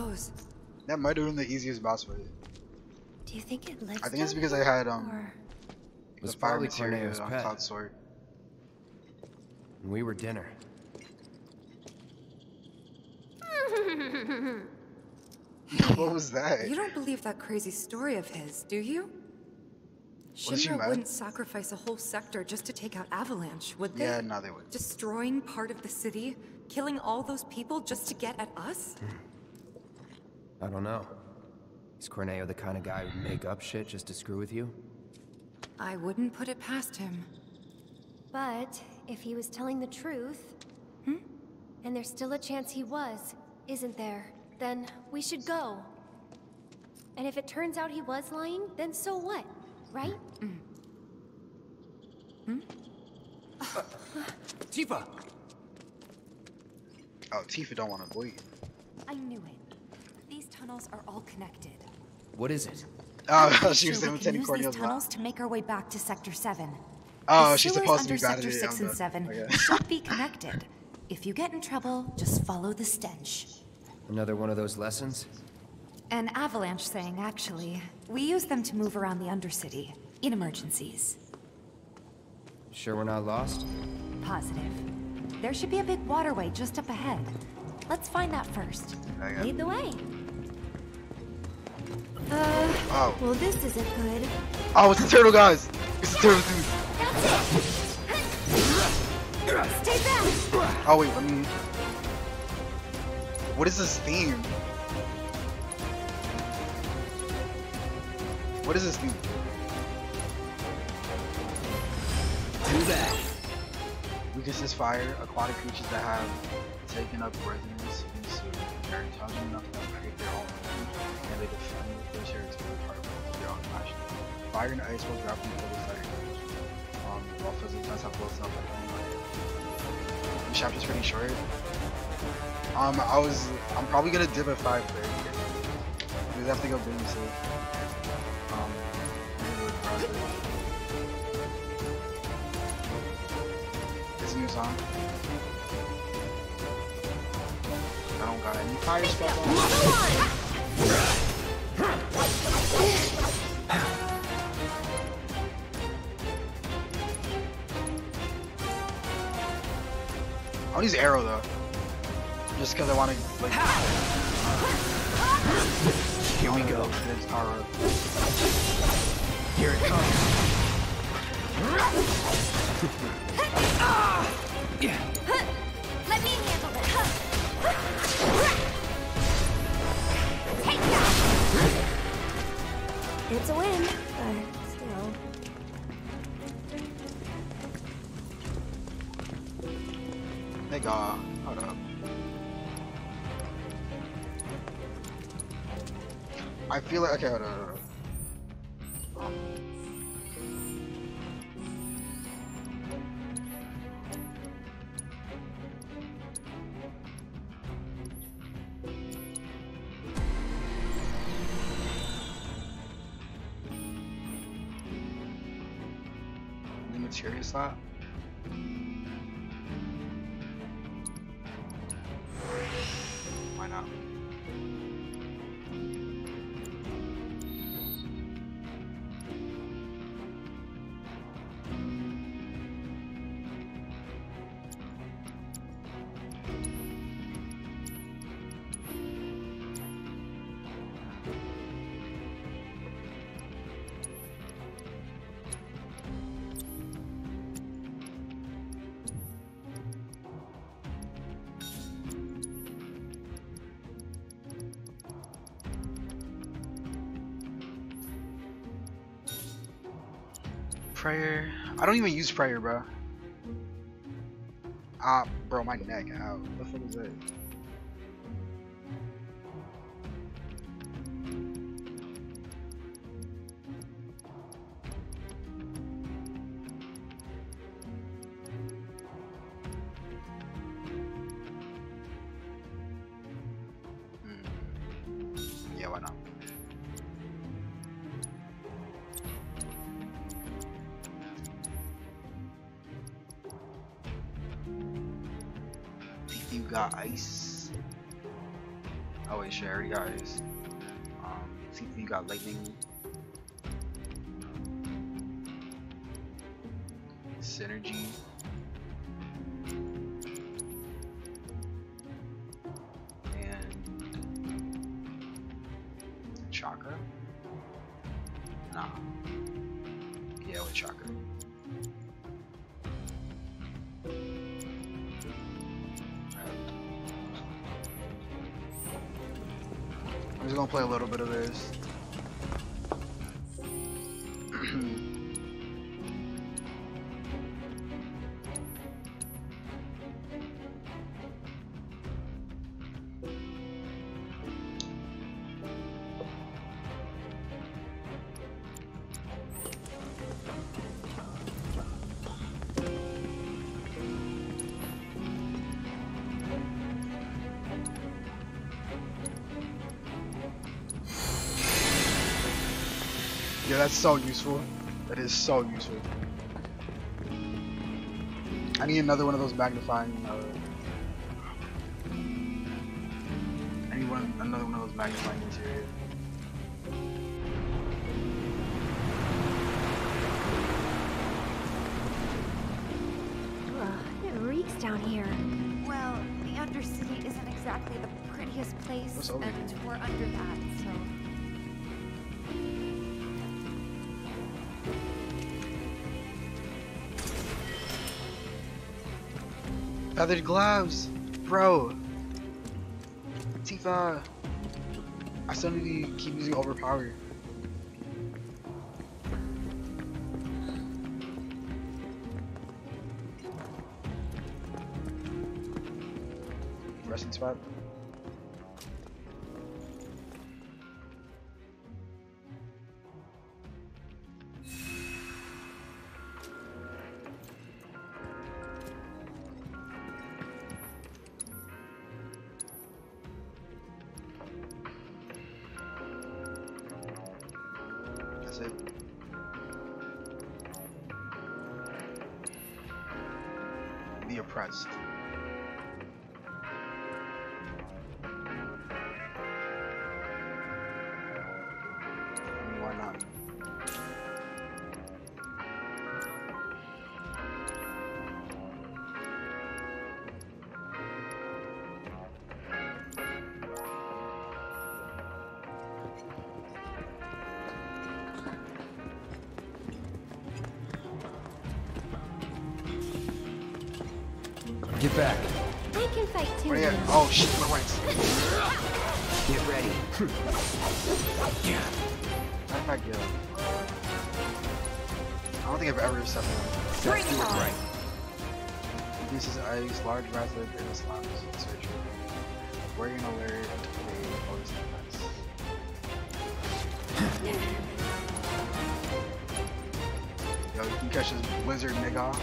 goes. That might have been the easiest boss fight. Do you think it lives I think it's because I had um or- It was the fire probably materia Corneo's on pet. Cloud Sword. And we were dinner. what was that? You don't believe that crazy story of his, do you? Was she Shinra wouldn't sacrifice a whole sector just to take out Avalanche, would they? Yeah, no, they would. Destroying part of the city, killing all those people just to get at us? I don't know. Is Corneo the kind of guy who'd make up shit just to screw with you? I wouldn't put it past him. But if he was telling the truth, Hmm? and there's still a chance he was, isn't there? Then we should go. And if it turns out he was lying, then so what? Right? Hmm. Mm. Hmm? Uh, Tifa! Oh, Tifa don't want to bleed. I knew it. These tunnels are all connected. What is it? Oh, I'm she was sure we can use Corneo's these tunnels to make our way back to Sector 7. Oh, the she's sewers supposed to under be bad at Sector it, 6 I'm and done. 7 Okay. should be connected. If you get in trouble, just follow the stench. Another one of those lessons? An avalanche thing, actually. We use them to move around the Undercity, in emergencies. Sure we're not lost? Positive. There should be a big waterway just up ahead. Let's find that first. Lead the way. Uh, Oh. well this isn't good. Oh, it's the turtle guys. It's the turtle dude. Stay back! Oh wait, let me. What is this theme? What is this theme? Do that. Weaknesses fire, aquatic creatures that have taken up residence in sewer. They're intelligent enough to create their own food, and they defend Fire and ice will drop from the other side. Um, while physical tests have built up at. The chapter's pretty short. Um, I was, I'm probably gonna dip at 5 We have to go babysit. Um, maybe with This new song. I don't got any fire spells on. use arrow though. Just because I want to, like... Here we go. Here it comes. Let me handle this. Take that. It's a win, like... Okay, hold on, hold on. I don't even use prayer, bro. Ah, bro, my neck. Ow. What the fuck is that? Play a little bit of this. That's so useful. That is so useful. I need another one of those magnifying. Uh, I need one, another one of those magnifying materials. Ugh, it reeks down here. Well, the Undercity isn't exactly the prettiest place, and we're under that, Oh, Feathered gloves, bro. Tifa. I still need to keep using overpower. Catch this lizard nigga.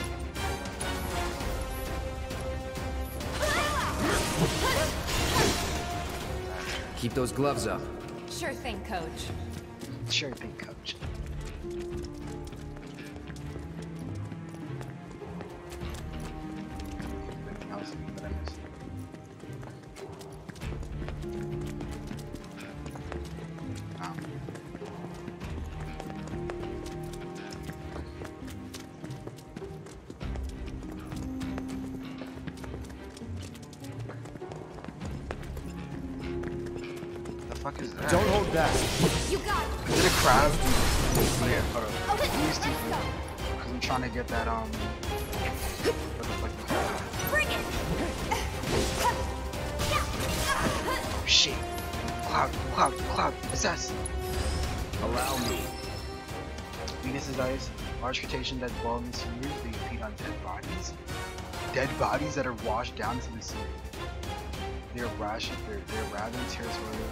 Keep those gloves up. Sure thing, coach. Sure thing, coach. Get that um. What the fuck? is that? Bring it. Shit! Cloud, cloud, cloud, assess. Allow me. Venus's eyes, large crustacean that dwell in the sewers, they feed on dead bodies. Dead bodies that are washed down to the sea. They are rash, they're, they're rather territorial,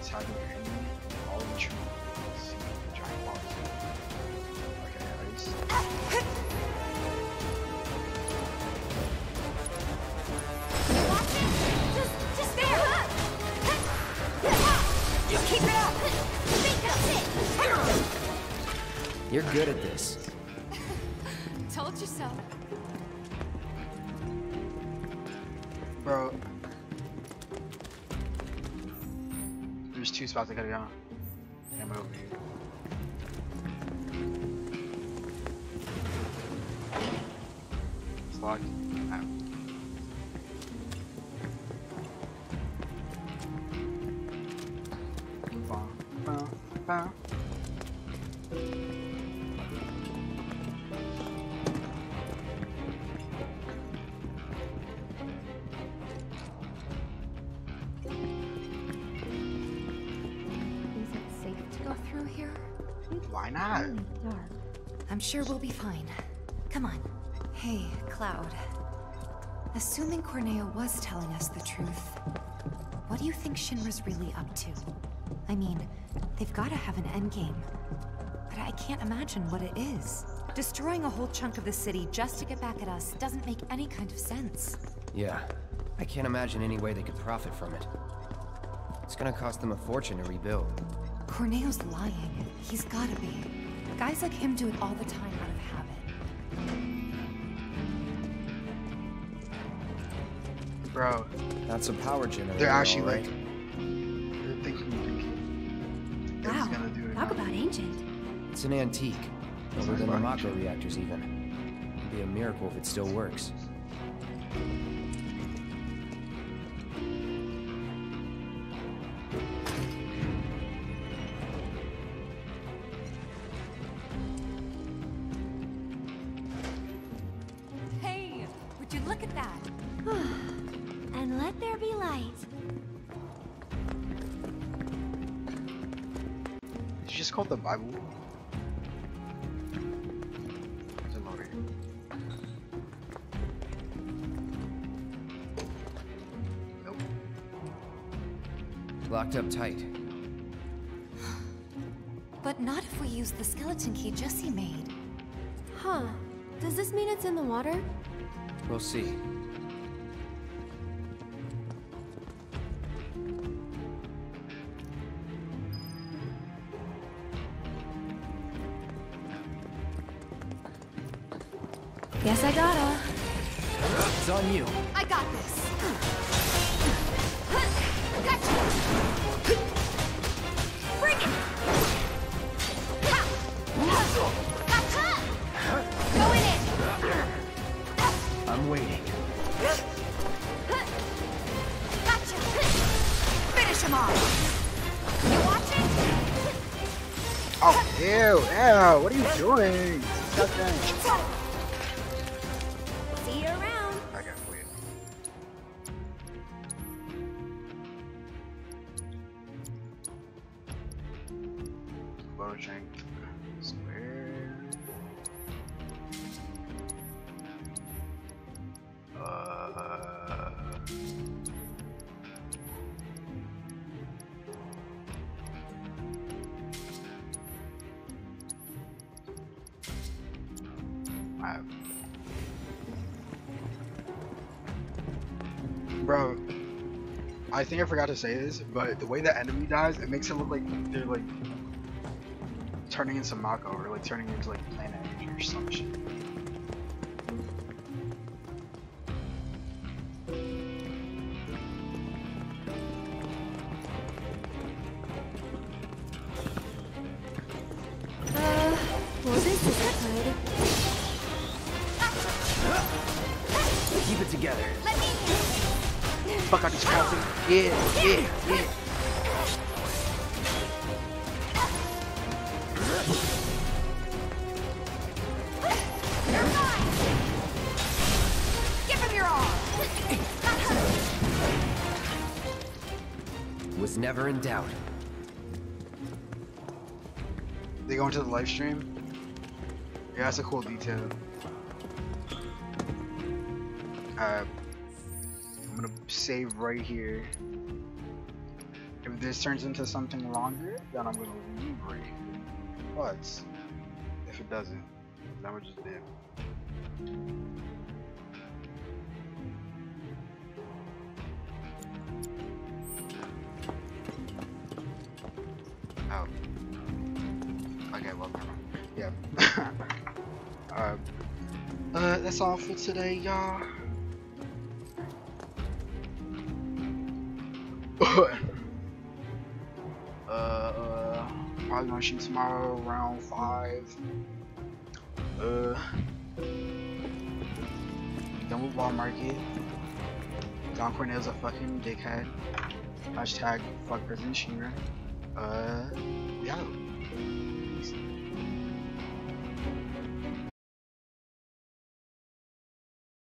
attacking their enemy, all in true There's two spots I gotta go. I'm over here. I'm sure we'll be fine. Come on. Hey, Cloud. Assuming Corneo was telling us the truth, what do you think Shinra's really up to? I mean, they've gotta have an endgame. But I can't imagine what it is. Destroying a whole chunk of the city just to get back at us doesn't make any kind of sense. Yeah. I can't imagine any way they could profit from it. It's gonna cost them a fortune to rebuild. Corneo's lying. He's gotta be. Guys like him do it all the time out of habit. Bro, That's a power generator. they're actually all like, they're thinking, thinking. Wow, gonna do it. talk about ancient. It's an antique. Older than the like Mako reactors, even. It'd be a miracle if it still works. Just call it the Bible? Is it loaded? Nope. Locked up tight. But not if we use the skeleton key Jesse made. Huh. Does this mean it's in the water? We'll see. Guess I gotta. It's on you. I got this. Gotcha. Bring it. Gotcha. Go in it. I'm waiting. Gotcha. Finish him off. You watching? Oh, ew, ew, what are you doing? Think I forgot to say this, but the way the enemy dies, it makes it look like they're like turning into Mako or like turning into like planet or some shit. Into the live stream. Yeah, that's a cool detail. Uh, I'm gonna save right here. If this turns into something longer, then I'm gonna leave right here. But if it doesn't, then we're just dead. Oh. Okay, well. Yeah. uh, uh, that's all for today, y'all. uh, uh, probably gonna shoot tomorrow around five. Uh, done with Wall Market. Don Corneo's a fucking dickhead. Hashtag fuck President Shinra. Uh,